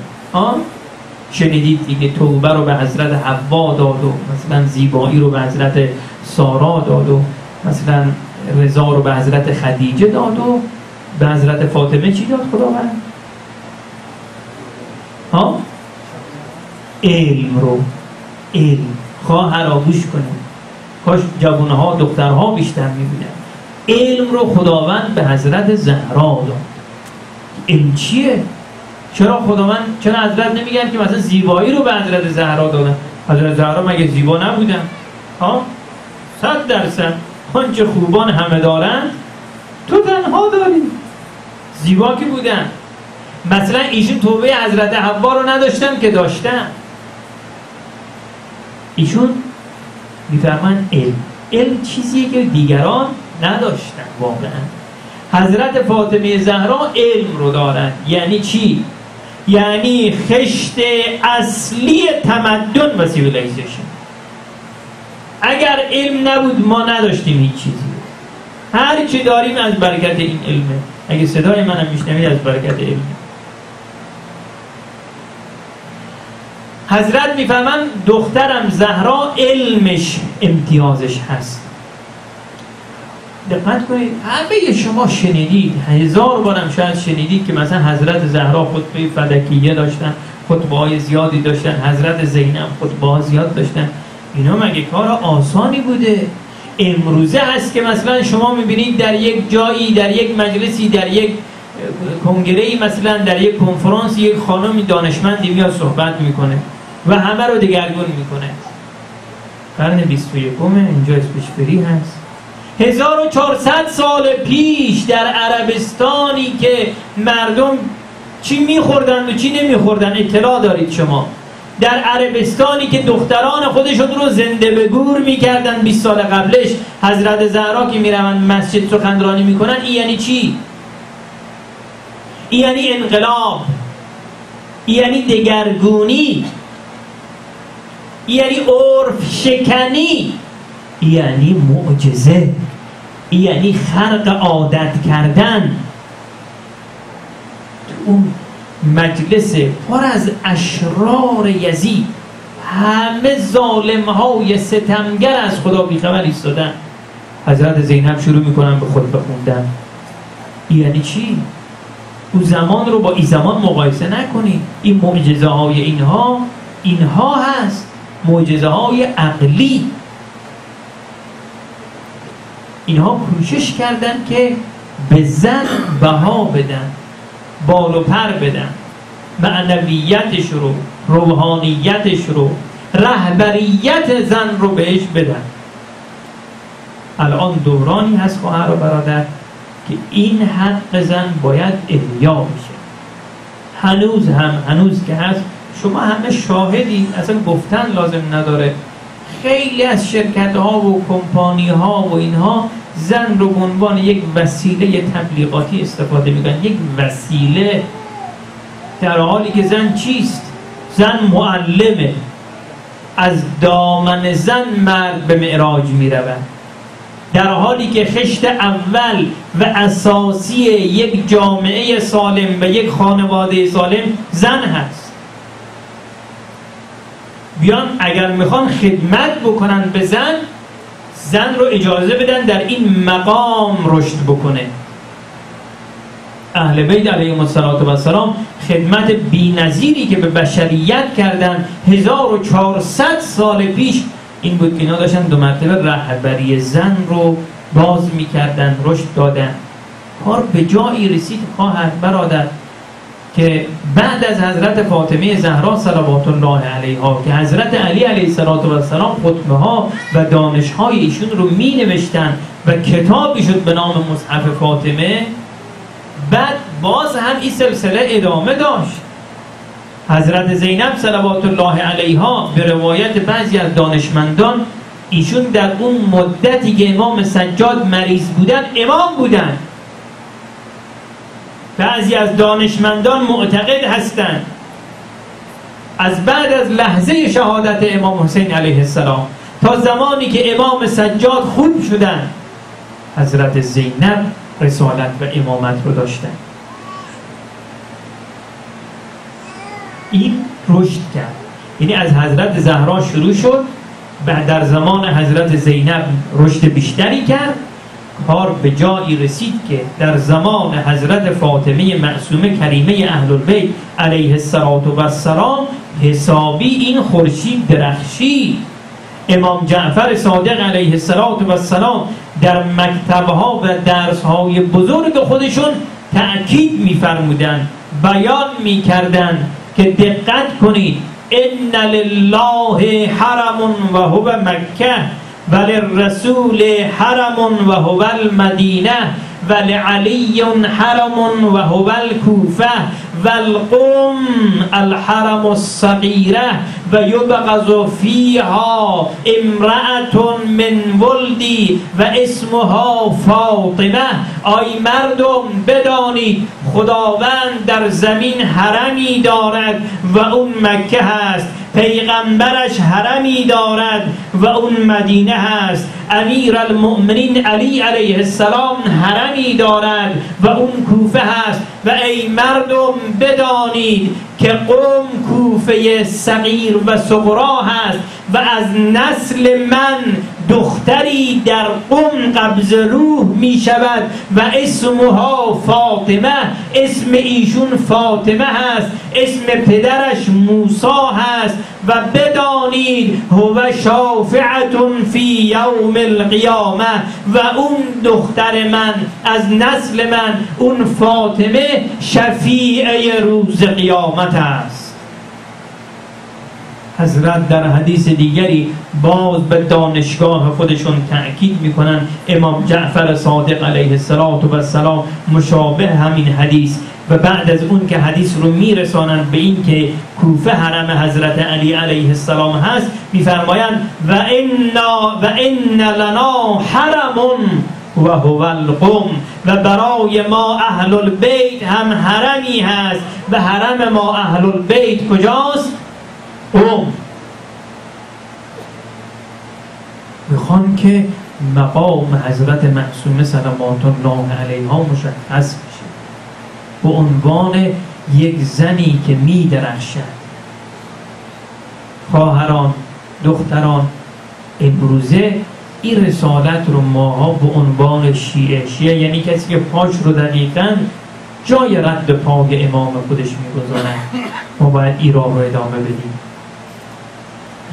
شنیدید دیگه توبه رو به حضرت حوا داد و مثلا زیبایی رو به حضرت سارا داد و مثلا رضا رو به حضرت خدیجه داد و به حضرت فاطمه چی داد خداوند؟ ها؟ علم رو علم. خواهر گوش کنیم کاش جوانه ها دخترها بیشتر می‌بینن. علم رو خداوند به حضرت زهرا داد. علم چیه؟ چرا خداوند چرا حضرت نمیگن که مثلا زیبایی رو به حضرت زهرا دادن؟ حضرت زهرا مگه زیبا نبودن؟ ها؟ صد درصد. آنچه خوبان همه دارن تو تنها داری. زیبا که بودن. مثلا ایشون توبه حضرت حوا رو نداشتن که داشتن. ایشون میفرمان علم. علم چیزیه که دیگران نداشتن واقعا. حضرت فاطمه زهرا علم رو دارن. یعنی چی؟ یعنی خشت اصلی تمدن و civilization اگر علم نبود ما نداشتیم هیچ چیزی. هر چی داریم از برکت این علمه. اگه صدای منم میشنوید از برکت علمه حضرت می‌فهمن دخترم زهرا علمش امتیازش هست. دقت کنید همه شما شنیدید. هزار بارم شاید شنیدید که مثلا حضرت زهرا خطبه فدکیه داشتن خطبه های زیادی داشتن حضرت زینب خطبه ها زیاد داشتن. اینا مگه کار آسانی بوده؟ امروزه هست که مثلا شما می‌بینید در یک جایی در یک مجلسی در یک کنگره مثلا در یک کنفرانس یک خانم دانشمندی میاد صحبت می‌کنه و همه رو دگرگون می‌کنه. قرن 21 اینجا اسمش فری هست. 1400 سال پیش در عربستانی که مردم چی میخوردن و چی نمیخوردن؟ اطلاع دارید شما. در عربستانی که دختران خودشون رو زنده به گور می‌کردن 20 سال قبلش حضرت زهرا که می‌روند مسجد سخنرانی می‌کنن این یعنی چی؟ این یعنی انقلاب. این یعنی دگرگونی. یعنی عرف شکنی. یعنی معجزه. یعنی خرق عادت کردن. اون مجلس پر از اشرار یزید همه ظالم های ستمگر از خدا بیخبر ایستادن. حضرت زینب شروع می‌کنن به خود بخوندن یعنی چی؟ او زمان رو با این زمان مقایسه نکنید این معجزه های اینها اینها هست. معجزه های عقلی. اینها کوشش کردن که به زن بها بدن بال و پر بدن معنویتش رو روحانیتش رو رهبریت زن رو بهش بدن. الان دورانی هست خواهر و برادر که این حق زن باید احیا بشه. هنوز هم هنوز که هست شما همه شاهدید اصلا گفتن لازم نداره خیلی از شرکت ها و کمپانی ها و اینها زن رو به عنوان یک وسیله تبلیغاتی استفاده می‌کنن. یک وسیله در حالی که زن چیست؟ زن معلمه. از دامن زن مرد به معراج می‌رود. در حالی که خشت اول و اساسی یک جامعه سالم و یک خانواده سالم زن هست. بیان اگر می‌خوان خدمت بکنن به زن زن رو اجازه بدن در این مقام رشد بکنه. اهل بیت علیهم السلام خدمت بی‌نظیری که به بشریت کردن 1400 سال پیش این بود که اینا داشتن دو مرتبه رهبری زن رو باز می‌کردن رشد دادن. کار به جایی رسید خواهد برادر. که بعد از حضرت فاطمه زهرا صلوات الله علیها که حضرت علی علیه السلام خطبه ها و دانش های ایشون رو می نوشتن و کتابی شد به نام مصحف فاطمه بعد باز هم این سلسله ادامه داشت. حضرت زینب صلوات الله علیها به روایت بعضی از دانشمندان ایشون در اون مدتی که امام سجاد مریض بودن امام بودن. بعضی از دانشمندان معتقد هستند. از بعد از لحظه شهادت امام حسین علیه السلام تا زمانی که امام سجاد خوب شدن حضرت زینب رسالت و امامت رو داشتن. این رشد کرد. یعنی از حضرت زهرا شروع شد بعد در زمان حضرت زینب رشد بیشتری کرد. کار به جایی رسید که در زمان حضرت فاطمه معصومه کریمه اهل البیت علیه السلام حسابی این خورشید درخشید. امام جعفر صادق علیه السلام در مکتبها و درسهای بزرگ خودشون تأکید میفرمودند بیان می‌کردند که دقت کنید ان لله حرم و هو مکه. وللرسول حرم و هو المدینه ولعلی حرم و هو الكوفه والقم الحرم الصغیره و یبغض فیها امرأة من ولدی و اسمها فاطمه. آی مردم بدانید خداوند در زمین حرمی دارد و اون مکه هست. پیغمبرش حرمی دارد و اون مدینه هست. امیر المؤمنین علی علیه السلام حرمی دارد و اون کوفه هست. و ای مردم بدانید که قوم کوفه صغیر و صغرا هست. و از نسل من دختری در قم قبض روح می شود و اسمها فاطمه. اسم ایشون فاطمه هست. اسم پدرش موسا هست. و بدانید هو شافعتون فی یوم القیامه. و اون دختر من از نسل من اون فاطمه شفیع روز قیامت است. حضرت در حدیث دیگری باز به دانشگاه خودشون تأکید می‌کنن. امام جعفر صادق علیه السلام مشابه همین حدیث و بعد از اون که حدیث رو میرسانند به این که کوفه حرم حضرت علی علیه السلام هست میفرمایند و انا و ان لنا حرم و هو القم و برای ما اهل البیت هم حرمی هست. و حرم ما اهل البیت کجاست؟ قوم می‌خوان که مقام حضرت معصومه سلامات الله علیها مشخص بشه. به عنوان یک زنی که می درخشد خواهران دختران امروزه این رسالت رو ماها به عنوان شیعه شیعه یعنی کسی که پاش رو دقیقا جای رد پای امام خودش می‌گذارن. ما باید این راه رو ادامه بدیم.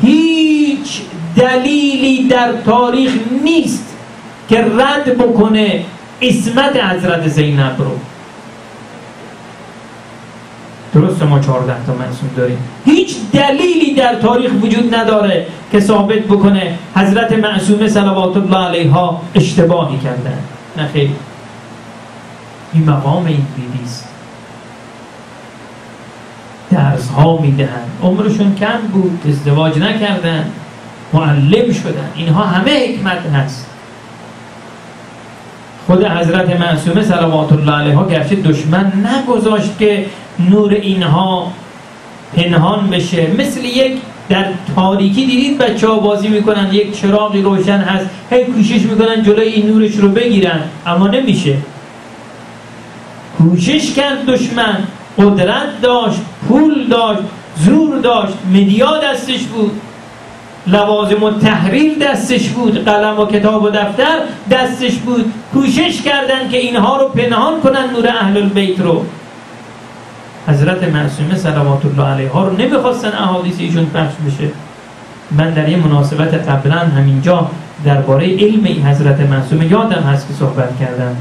هیچ دلیلی در تاریخ نیست که رد بکنه اسمت حضرت زینب رو. درست ما چهارده تا منصوب داریم. هیچ دلیلی در تاریخ وجود نداره که ثابت بکنه حضرت معصومه صلوات الله علیها اشتباهی کردن. نه خیلی این مقام این بیدیست درس ها می‌دهند. عمرشون کم بود ازدواج نکردن معلم شدن. اینها همه حکمت هست. خود حضرت معصومه صلوات الله علیها گرچه دشمن نگذاشت که نور اینها پنهان بشه. مثل یک در تاریکی دیدید بچه ها بازی می‌کنن یک چراغی روشن هست هی کوشش می‌کنن جلوی این نورش رو بگیرن. اما نمیشه. کوشش کرد دشمن. قدرت داشت پول داشت زور داشت مدیا دستش بود. لوازم و تحریر دستش بود قلم و کتاب و دفتر دستش بود. کوشش کردن که اینها رو پنهان کنن نور اهل البیت رو. حضرت معصومه صلوات الله علیها رو نمی‌خواستن احادیث ایشون پخش بشه. من در یه مناسبت قبلا همینجا درباره علم این حضرت معصومه یادم هست که صحبت کردم.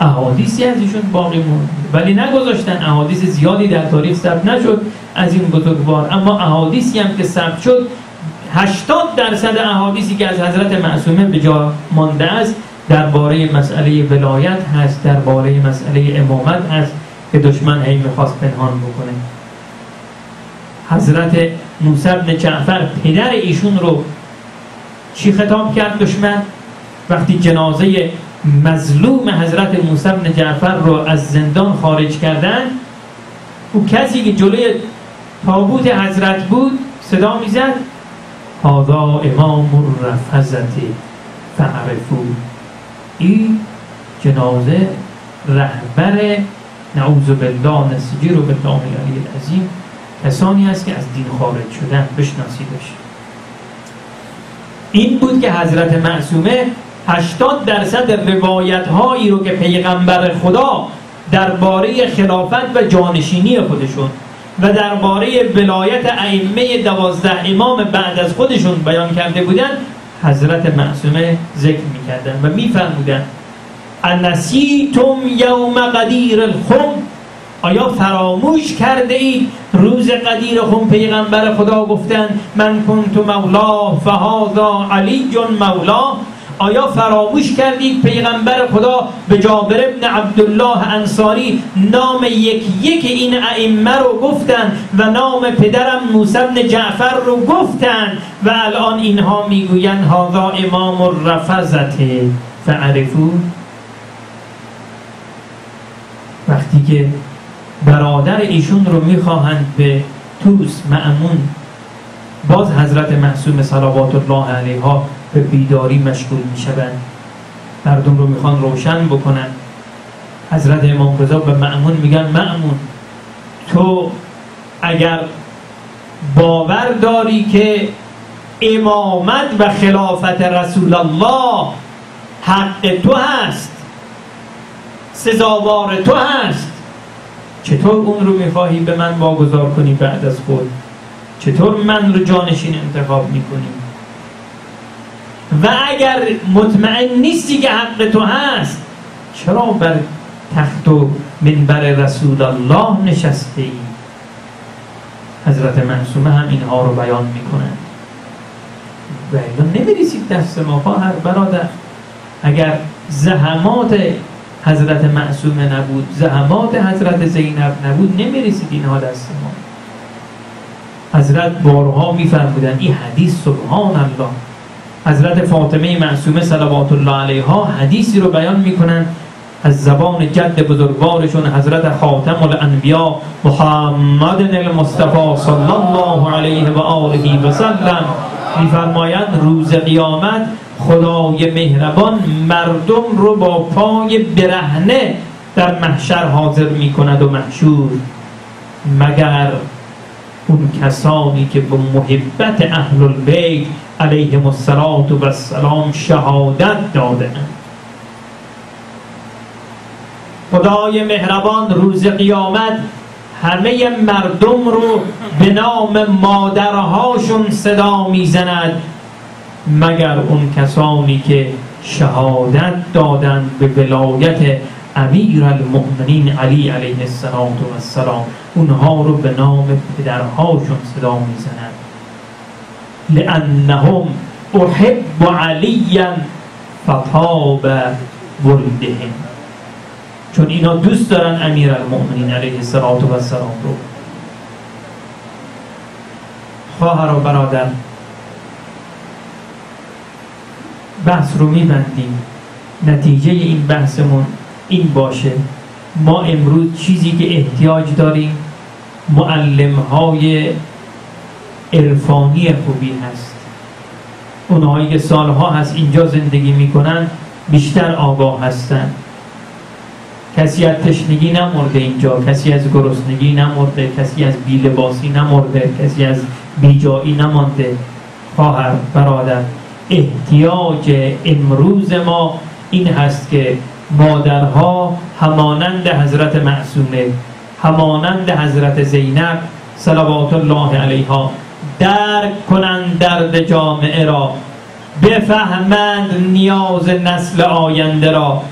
احادیثی از ایشون باقی موند. ولی نگذاشتن احادیث زیادی در تاریخ ثبت نشد از این بزرگوار. اما احادیثی هم که ثبت شد 80 درصد احادیثی که از حضرت معصومه به جا مانده است درباره مسئله ولایت هست درباره مسئله امامت هست که دشمن هی می‌خواست پنهان بکنه. حضرت موسی بن جعفر پدر ایشون رو چی خطاب کرد دشمن؟ وقتی جنازه مظلوم حضرت موسی بن جعفر رو از زندان خارج کردن او کسی که جلوی تابوت حضرت بود صدا می‌زد هادا امام رفزت فعرفو این جنازه رهبر نعوذ بالله نسجیر و بالله العلی العظیم کسانی هست که از دین خارج شدن بشناسیدش. این بود که حضرت معصومه 80 درصد روایت هایی رو که پیغمبر خدا درباره خلافت و جانشینی خودشون و درباره ولایت ائمه دوازده امام بعد از خودشون بیان کرده بودند حضرت معصومه ذکر می‌کردن و میفرمودن انسیتم یوم قدیر الخم آیا فراموش کرده اید روز قدیر خم پیغمبر خدا گفتن من کنت مولا فهذا علی مولا آیا فراموش کردید پیغمبر خدا به جابر ابن عبدالله انصاری نام یک یک این ائمه رو گفتن و نام پدرم موسی بن جعفر رو گفتن و الان اینها می‌گویند هذا امام الرفزت فعرفو. وقتی که برادر ایشون رو می‌خواهند به توس معمون باز حضرت محسوم صلوات الله علیها به بیداری مشغول می‌شوند. مردم رو می‌خوان روشن بکنن. حضرت امام رضا به معمون میگن معمون تو اگر باور داری که امامت و خلافت رسول الله حق تو هست سزاوار تو هست چطور اون رو می‌خواهی به من واگذار کنی بعد از خود؟ چطور من رو جانشین انتخاب می‌کنی؟ و اگر مطمئن نیستی که حق تو هست چرا بر تخت و منبر رسول الله نشسته ای حضرت معصومه هم اینها رو بیان می‌کنن. و اینا نمیریسید دست ما هر برادر. اگر زحمات حضرت معصومه نبود زحمات حضرت زینب نبود نمی‌رسید اینها دست ما. حضرت بارها میفرمودن این حدیث سبحان الله. حضرت فاطمه معصومه صلوات الله علیها حدیثی رو بیان می‌کنن از زبان جد بزرگوارشون حضرت خاتم الانبیا محمد المصطفى صلی الله علیه و آله و سلم میفرمایند روز قیامت خدای مهربان مردم رو با پای برهنه در محشر حاضر می‌کند و محشور. مگر اون کسانی که به محبت اهل البیت علیهم السلام شهادت دادن خدای مهربان روز قیامت همه مردم رو به نام مادرهاشون صدا می‌زند مگر اون کسانی که شهادت دادند به ولایت امیر المؤمنین علی علیه السلام اونها رو به نام پدرهاشون صدا می‌زنند لانهم احب علیا فطاب ولدهم چون اینا دوست دارن امیر المؤمنین علیه السلام رو. خواهر و برادر بحث رو میبندیم. نتیجه این بحثمون این باشه. ما امروز چیزی که احتیاج داریم معلم های عرفانی خوبی هست. اونهایی که سالها هست اینجا زندگی می‌کنن بیشتر آگاه هستن. کسی از تشنگی نمرده اینجا کسی از گرسنگی نمرده کسی از بیلباسی نمرده کسی از بیجایی نمانده. خواهر برادر احتیاج امروز ما این هست که مادرها همانند حضرت معصومه همانند حضرت زینب صلوات الله علیها درک کنند درد جامعه را بفهمند نیاز نسل آینده را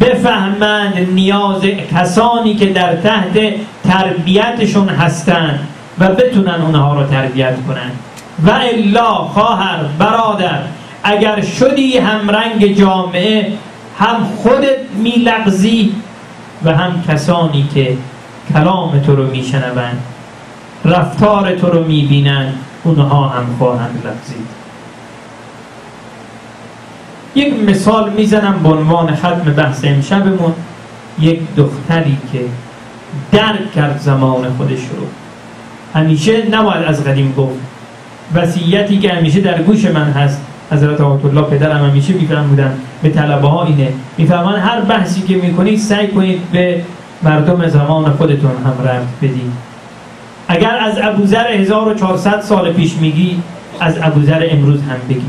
بفهمند نیاز کسانی که در تحت تربیتشون هستند و بتونن اونها رو تربیت کنند و الا خواهر برادر اگر شدی همرنگ جامعه هم خودت میلغزی و هم کسانی که کلام تو رو میشنوند رفتار تو رو می‌بینند اونها هم خواهند لغزید. یک مثال می‌زنم به عنوان ختم بحث امشبمون یک دختری که درک کرد زمان خودش رو. همیشه نباید از قدیم گفت وسیعتی که همیشه در گوش من هست حضرت آیت الله پدرم همیشه بودن به طلبه ها اینه. می‌فهمن هر بحثی که می‌کنید سعی کنید به مردم زمان خودتون هم رفت بدید اگر از ابوذر 1400 سال پیش میگی از ابوذر امروز هم بگی.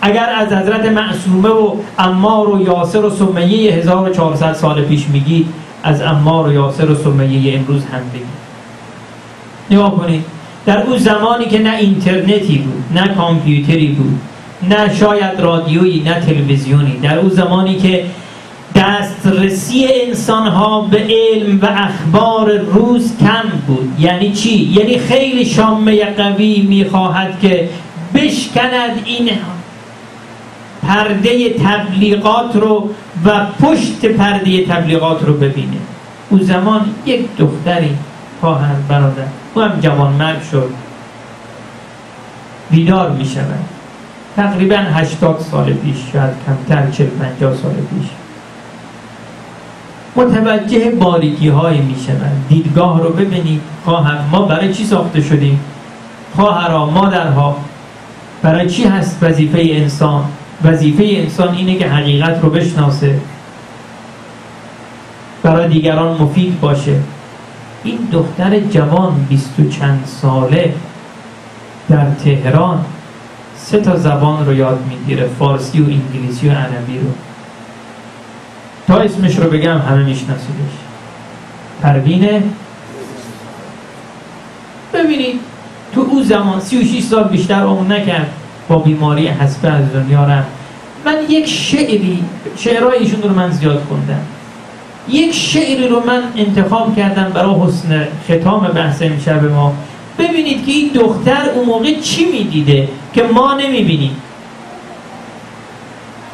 اگر از حضرت معصومه و امار و یاسر و سمیه 1400 سال پیش میگی از امار و یاسر و سمیه امروز هم بگی. نگاه کنید. در اون زمانی که نه اینترنتی بود نه کامپیوتری بود نه شاید رادیویی نه تلویزیونی. در اون زمانی که دسترسی انسان ها به علم و اخبار روز کم بود. یعنی چی؟ یعنی خیلی شامه قوی می‌خواهد که بشکند این پرده تبلیغات رو و پشت پرده تبلیغات رو ببینه. او زمان یک دختری خواهر برادر او هم جوان مرگ شد. بیدار می تقریبا هشتاد سال پیش شاید کمتر چل پنجاه سال پیش. متوجه باریکی های می شود دیدگاه رو ببینید. خواهر ما برای چی ساخته شدیم؟ خواهرها مادرها برای چی هست وظیفه انسان؟ وظیفه انسان اینه که حقیقت رو بشناسه. برای دیگران مفید باشه. این دختر جوان بیست و چند ساله در تهران سه تا زبان رو یاد می‌گیره فارسی و انگلیسی و عربی رو. تا اسمش رو بگم همه میشناسیدش. پروینه ببینید. تو او زمان 36 سال بیشتر عمر نکرد. با بیماری حسبه از دنیا رفت. من یک شعری شعرهای ایشون رو من زیاد خوندم. یک شعری رو من انتخاب کردم برای حسن ختام بحث امشب ما. ببینید که این دختر اون موقع چی می‌دیده که ما نمی‌بینیم؟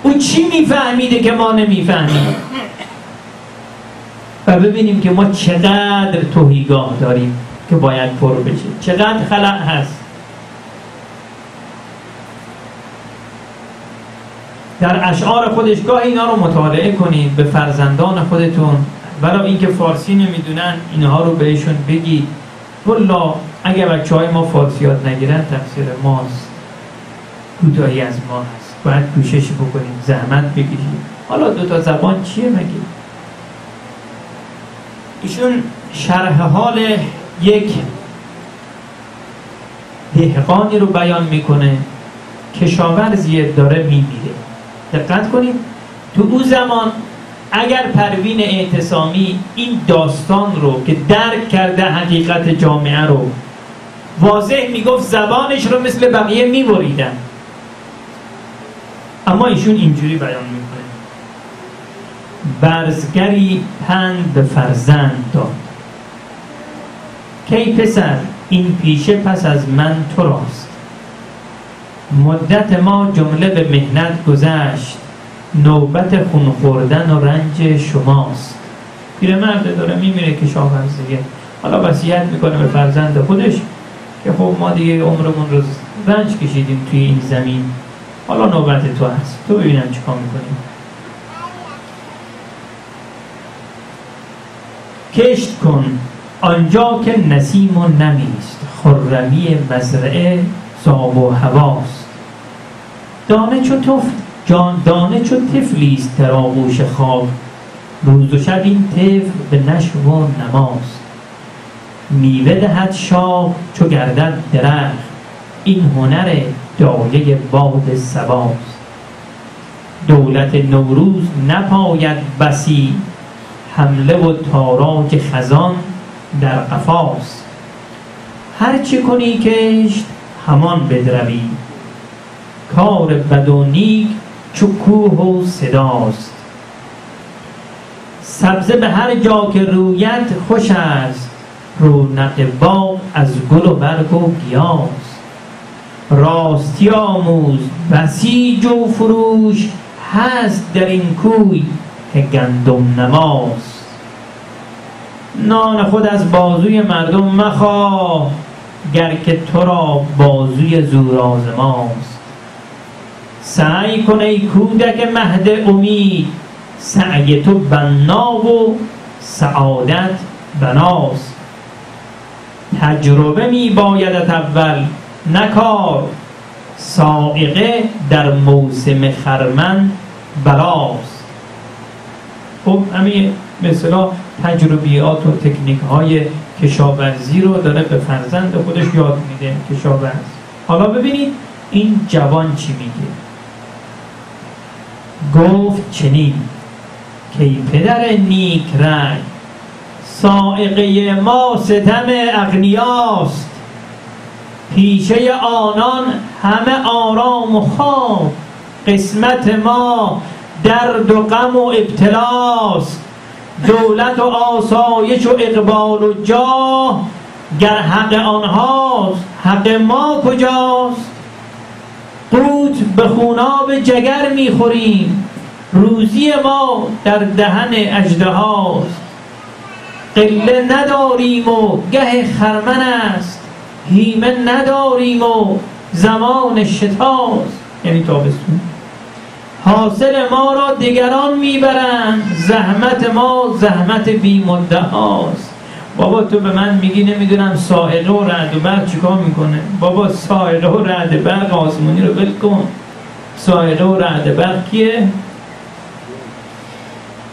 او چی میفهمیده که ما نمی‌فهمیم؟ و ببینیم که ما چقدر توهیگاه داریم که باید پر بشه. چقدر خلق هست. در اشعار خودش گاه اینا رو مطالعه کنید به فرزندان خودتون. برای اینکه فارسی نمی‌دونن اینها رو بهشون بگید. والله اگر بچه های ما یاد نگیرن تقصیر ماست. کوتاهی از ما هست. باید کوشش بکنیم زحمت بگیریم حالا دو تا زبان چیه مگه؟ ایشون شرح حال یک دهقانی رو بیان می‌کنه. کشاورزی داره میمیره. دقت کنید تو اون زمان اگر پروین اعتصامی این داستان رو که درک کرده حقیقت جامعه رو واضح می‌گفت زبانش رو مثل بقیه میبریدن. اما ایشون اینجوری بیان می‌کنه. برزگری پند به فرزند داد. کی پسر این پیشه پس از من تو راست. مدت ما جمله به مهنت گذشت. نوبت خون خوردن و رنج شماست. مرد داره میمیره که دیگه حالا وصیت می‌کنه به فرزند خودش که خب ما دیگه عمرمون رو رنج کشیدیم توی این زمین. حالا نوبت تو هست. تو ببینم چیکار می‌کنیم کشت کن. آنجا که نسیم و نمیست. خرمی مزرعه ساب و هواست. دانه چو تفت جان دانه چو تفلیست در آغوش خواب روز و شب این طفل به نشو و نماست میوه دهد شاه چو گردد درخت. این هنر دایه باد سباست دولت نوروز نپاید بسی. حمله و تاراج خزان در قفاست هر چه کنی کشت همان بدروی. کار بد و نیک چو کوه و صداست. سبزه به هر جا که رویت خوش است. رونق باغ از گل و برگ و گیاست. راستی آموز بسیج و فروش هست در این کوی که گندم نماست. نان خود از بازوی مردم مخواه گر که تو را بازوی زور ماست سعی کن ای کودک مهد امید سعی تو بنا و سعادت بناست. تجربه می بایدت اول نکار سائقه در موسم خرمن بلاست. خب همین مثلا تجربیات و تکنیک های کشاورزی رو داره به فرزند خودش یاد میده کشاورز. حالا ببینید این جوان چی میگه. گفت چنین که پدر نیک رنگ سائقه ما ستم اغنیاست. پیشه آنان همه آرام و خواب قسمت ما درد و غم و ابتلاست. دولت و آسایش و اقبال و جاه گر حق آنهاست حق ما کجاست؟ قوت به خوناب جگر می‌خوریم. روزی ما در دهن اجده هاست قله نداریم و گه خرمن است. هیمه نداریم و زمان شتاست. یعنی تابستون. حاصل ما را دیگران می‌برند. زحمت ما زحمت بی هاست بابا تو به من میگی نمی‌دونم سائله و رعد و برق چیکار می‌کنه؟ بابا سائله و رعد برق آسمونی رو ول کن. سائله و رعد برق کیه؟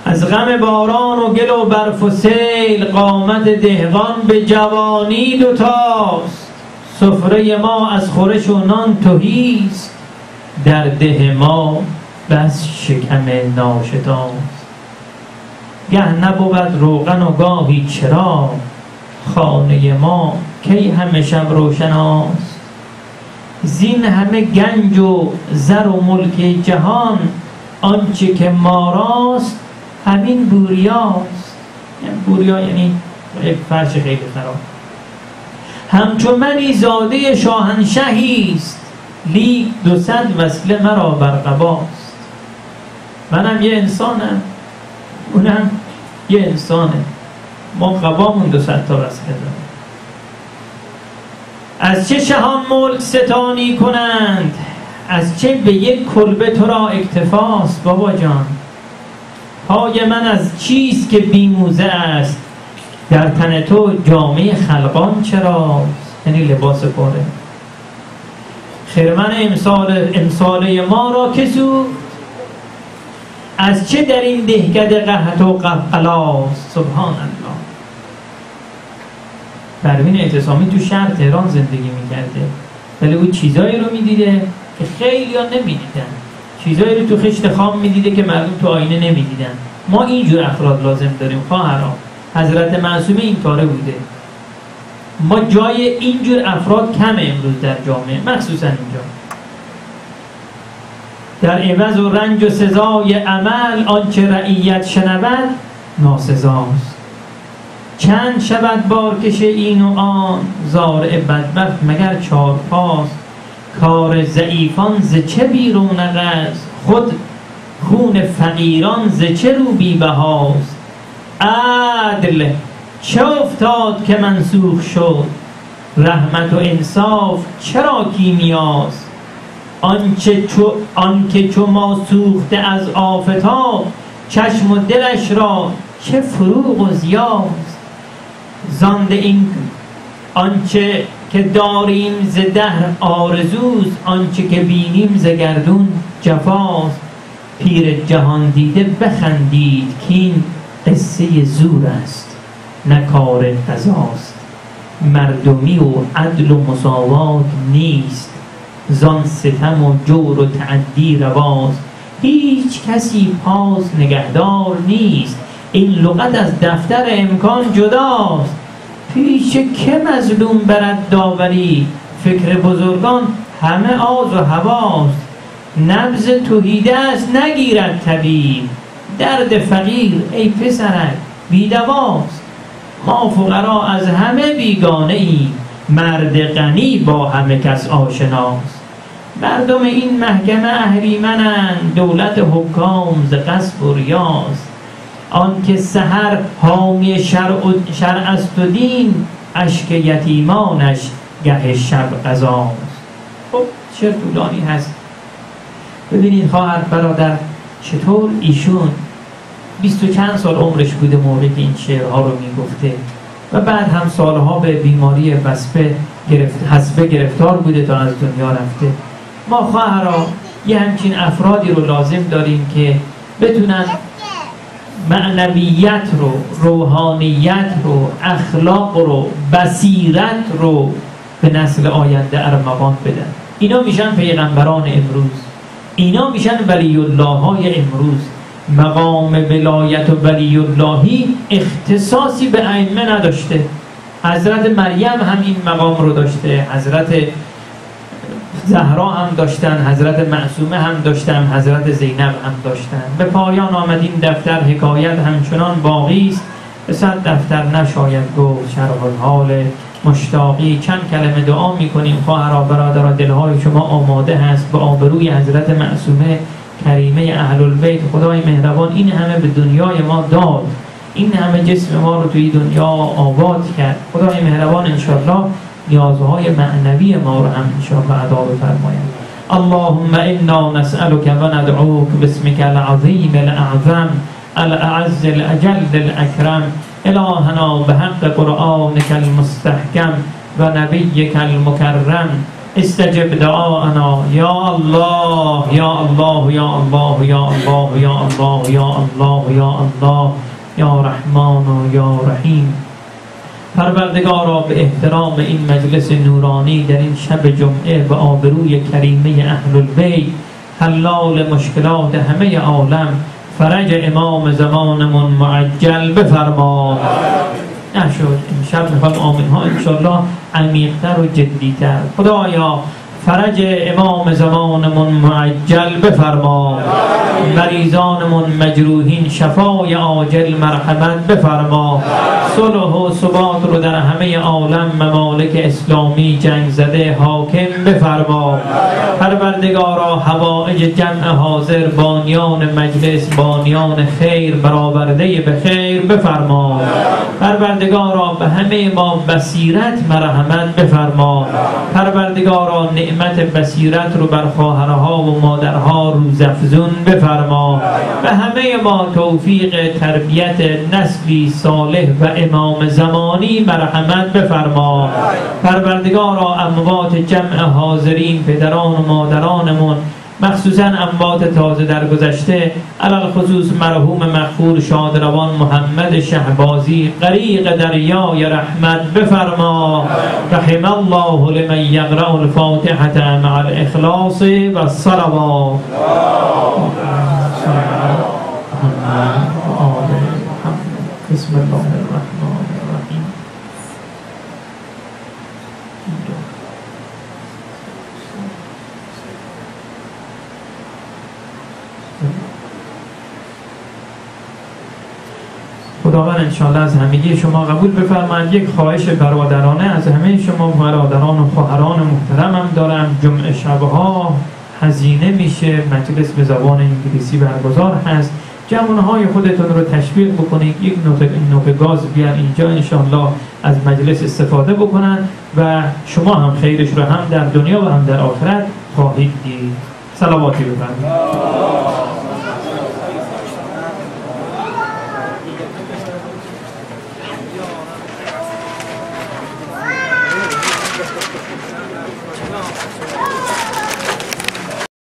از غم باران و گل و برف و سیل قامت دهقان به جوانی دوتاست سفره ما از خورش و نان توهیست در ده ما بس شکم ناشتاست گه نبود روغن و گاهی چرا؟ خانه ما کی همه شب روشناست زین همه گنج و زر و ملک جهان آنچه که ما راست همین بوریاست یعنی بوریا یعنی یک فرش خیلی خراب. همچون منی زاده شاهنشهی است. لیک دو صد وصله مرا بر قباست منم یه انسانم. اونم یه انسانه. ما قبامون دو تا وصله دارم از چه شهان ملک ستانی کنند؟ از چه به یک کلبه تو را اکتفاست بابا جان؟ پای من از چیست که بیموزه است؟ در تن تو جامعه خلقان چرا؟ یعنی لباس پاره. خرمن امسال امساله ما را کسو از چه در این دهکده قهت و قفلاست سبحان الله پروین اعتصامی تو شهر تهران زندگی می‌کرده. ولی او چیزایی رو می‌دیده که خیلی ها نمی‌دیدن. چیزایی رو تو خشت خام می‌دیده که مردم تو آینه نمی‌دیدن. ما اینجور افراد لازم داریم خواهران حضرت معصومه این کاره بوده. ما جای اینجور افراد کم امروز در جامعه مخصوصا اینجا. در عوض و رنج و سزای عمل آنچه رعیت شنود ناسزاست. چند شود بارکش این و آن زارع بدبخت مگر چارپاست؟ کار ضعیفان ز چه بیرون است؟ خود خون فقیران ز چه رو بی بهاست؟ عدل چه افتاد که منسوخ شد؟ رحمت و انصاف چرا کیمیاست؟ آنچه چو آنکه چو ما سوخته از آفتاب چشم و دلش را چه فروغ و زیاست زانده این آنچه که داریم ز دهر آرزوست آنچه که بینیم ز گردون جفاست. پیر جهان دیده بخندید که این قصه زور است نه کار قضاست. مردمی و عدل و مساوات نیست. زان ستم و جور و تعدی رواست. هیچ کسی پاس نگهدار نیست. این لغت از دفتر امکان جداست. پیش که مظلوم برد داوری؟ فکر بزرگان همه آز و هواست. نبز توهیده است نگیرد طبیب. درد فقیر ای پسرک بیدواست. ما فقرا از همه بیگانه ایم مرد غنی با همه کس آشناست. مردم این محکمه اهریمنند. دولت حکام ز قصب و ریاست آنکه سحر حامی شرع, شرع است و دین اشک یتیمانش گه شب قضاست. خب چه طولانی هست. ببینید خواهر برادر چطور ایشون بیست و چند سال عمرش بوده موقع که این شعرها رو می‌گفته و بعد هم سالها به بیماری وسپه گرفت حسبه گرفتار بوده تا از دنیا رفته. ما خواهرا یه همچین افرادی رو لازم داریم که بتونن معنویت رو روحانیت رو اخلاق رو بصیرت رو به نسل آینده ارمغان بدن. اینا میشن پیغمبران امروز. اینا میشن ولی الله های امروز. مقام ولایت و ولی اللهی اختصاصی به ائمه نداشته. حضرت مریم هم این مقام رو داشته. حضرت زهرا هم داشتن حضرت معصومه هم داشتن حضرت زینب هم داشتن. به پایان آمد این دفتر حکایت همچنان باقی است. به صد دفتر نشاید گفت شرح حال مشتاقی. چند کلمه دعا می‌کنیم. خواهرا برادران دلهای شما آماده هست به آبروی حضرت معصومه کریمه اهل البیت خدای مهربان این همه به دنیای ما داد. این همه جسم ما رو توی دنیا آباد کرد. خدای مهربان انشالله نیازهای معنوی ما رو هم انشاءالله ادا بفرماید اللهم انا نسألك وندعوك باسمك العظيم الاعظم الاعز الاجل الاكرم الهنا بحق قرآنك المستحكم ونبيك المكرم استجب دعاءنا يا الله يا الله يا الله يا الله يا الله يا الله يا الله يا رحمن يا رحيم پروردگارا به احترام این مجلس نورانی در این شب جمعه به آبروی کریمه اهل البیت حلال مشکلات همه عالم فرج امام زمانمون معجل بفرما نشد. امشب می‌خوام آمین ها انشالله عمیقتر و جدیتر. خدایا فرج امام زمانمون معجل بفرما مریضانمون مجروحین شفای عاجل مرحمت بفرما صلح و ثبات رو در همه عالم ممالک اسلامی جنگ زده حاکم بفرما. پروردگارا هوایج جمع حاضر بانیان مجلس بانیان خیر برآورده به خیر بفرما. پروردگارا به همه ما بصیرت مرحمت بفرما. پروردگارا نعمت بصیرت رو بر خواهرها و مادرها روزافزون بفرما. به همه ما توفیق تربیت نسلی صالح و امام زمانی مرحمت بفرما. پروردگارا اموات جمع حاضرین پدران و مادرانمون مخصوصا اموات تازه در گذشته علال خصوص مرحوم مغفور شادروان محمد شهبازی غریق دریای رحمت بفرما. رحم الله لمن یقرأ الفاتحة مع الاخلاص و الصلوات. بسم الله. خداوند انشاءالله از همگی شما قبول بفرمایید یک خواهش برادرانه از همه شما برادران و خواهران محترمم دارم. جمعه شبها هزینه میشه. مجلس به زبان انگلیسی برگزار هست. جمعه خودتون رو تشویق بکنید. یک نوک گاز بیان اینجا انشاءالله از مجلس استفاده بکنن و شما هم خیرش رو هم در دنیا و هم در آخرت خواهید دید. صلواتی بفرمایید.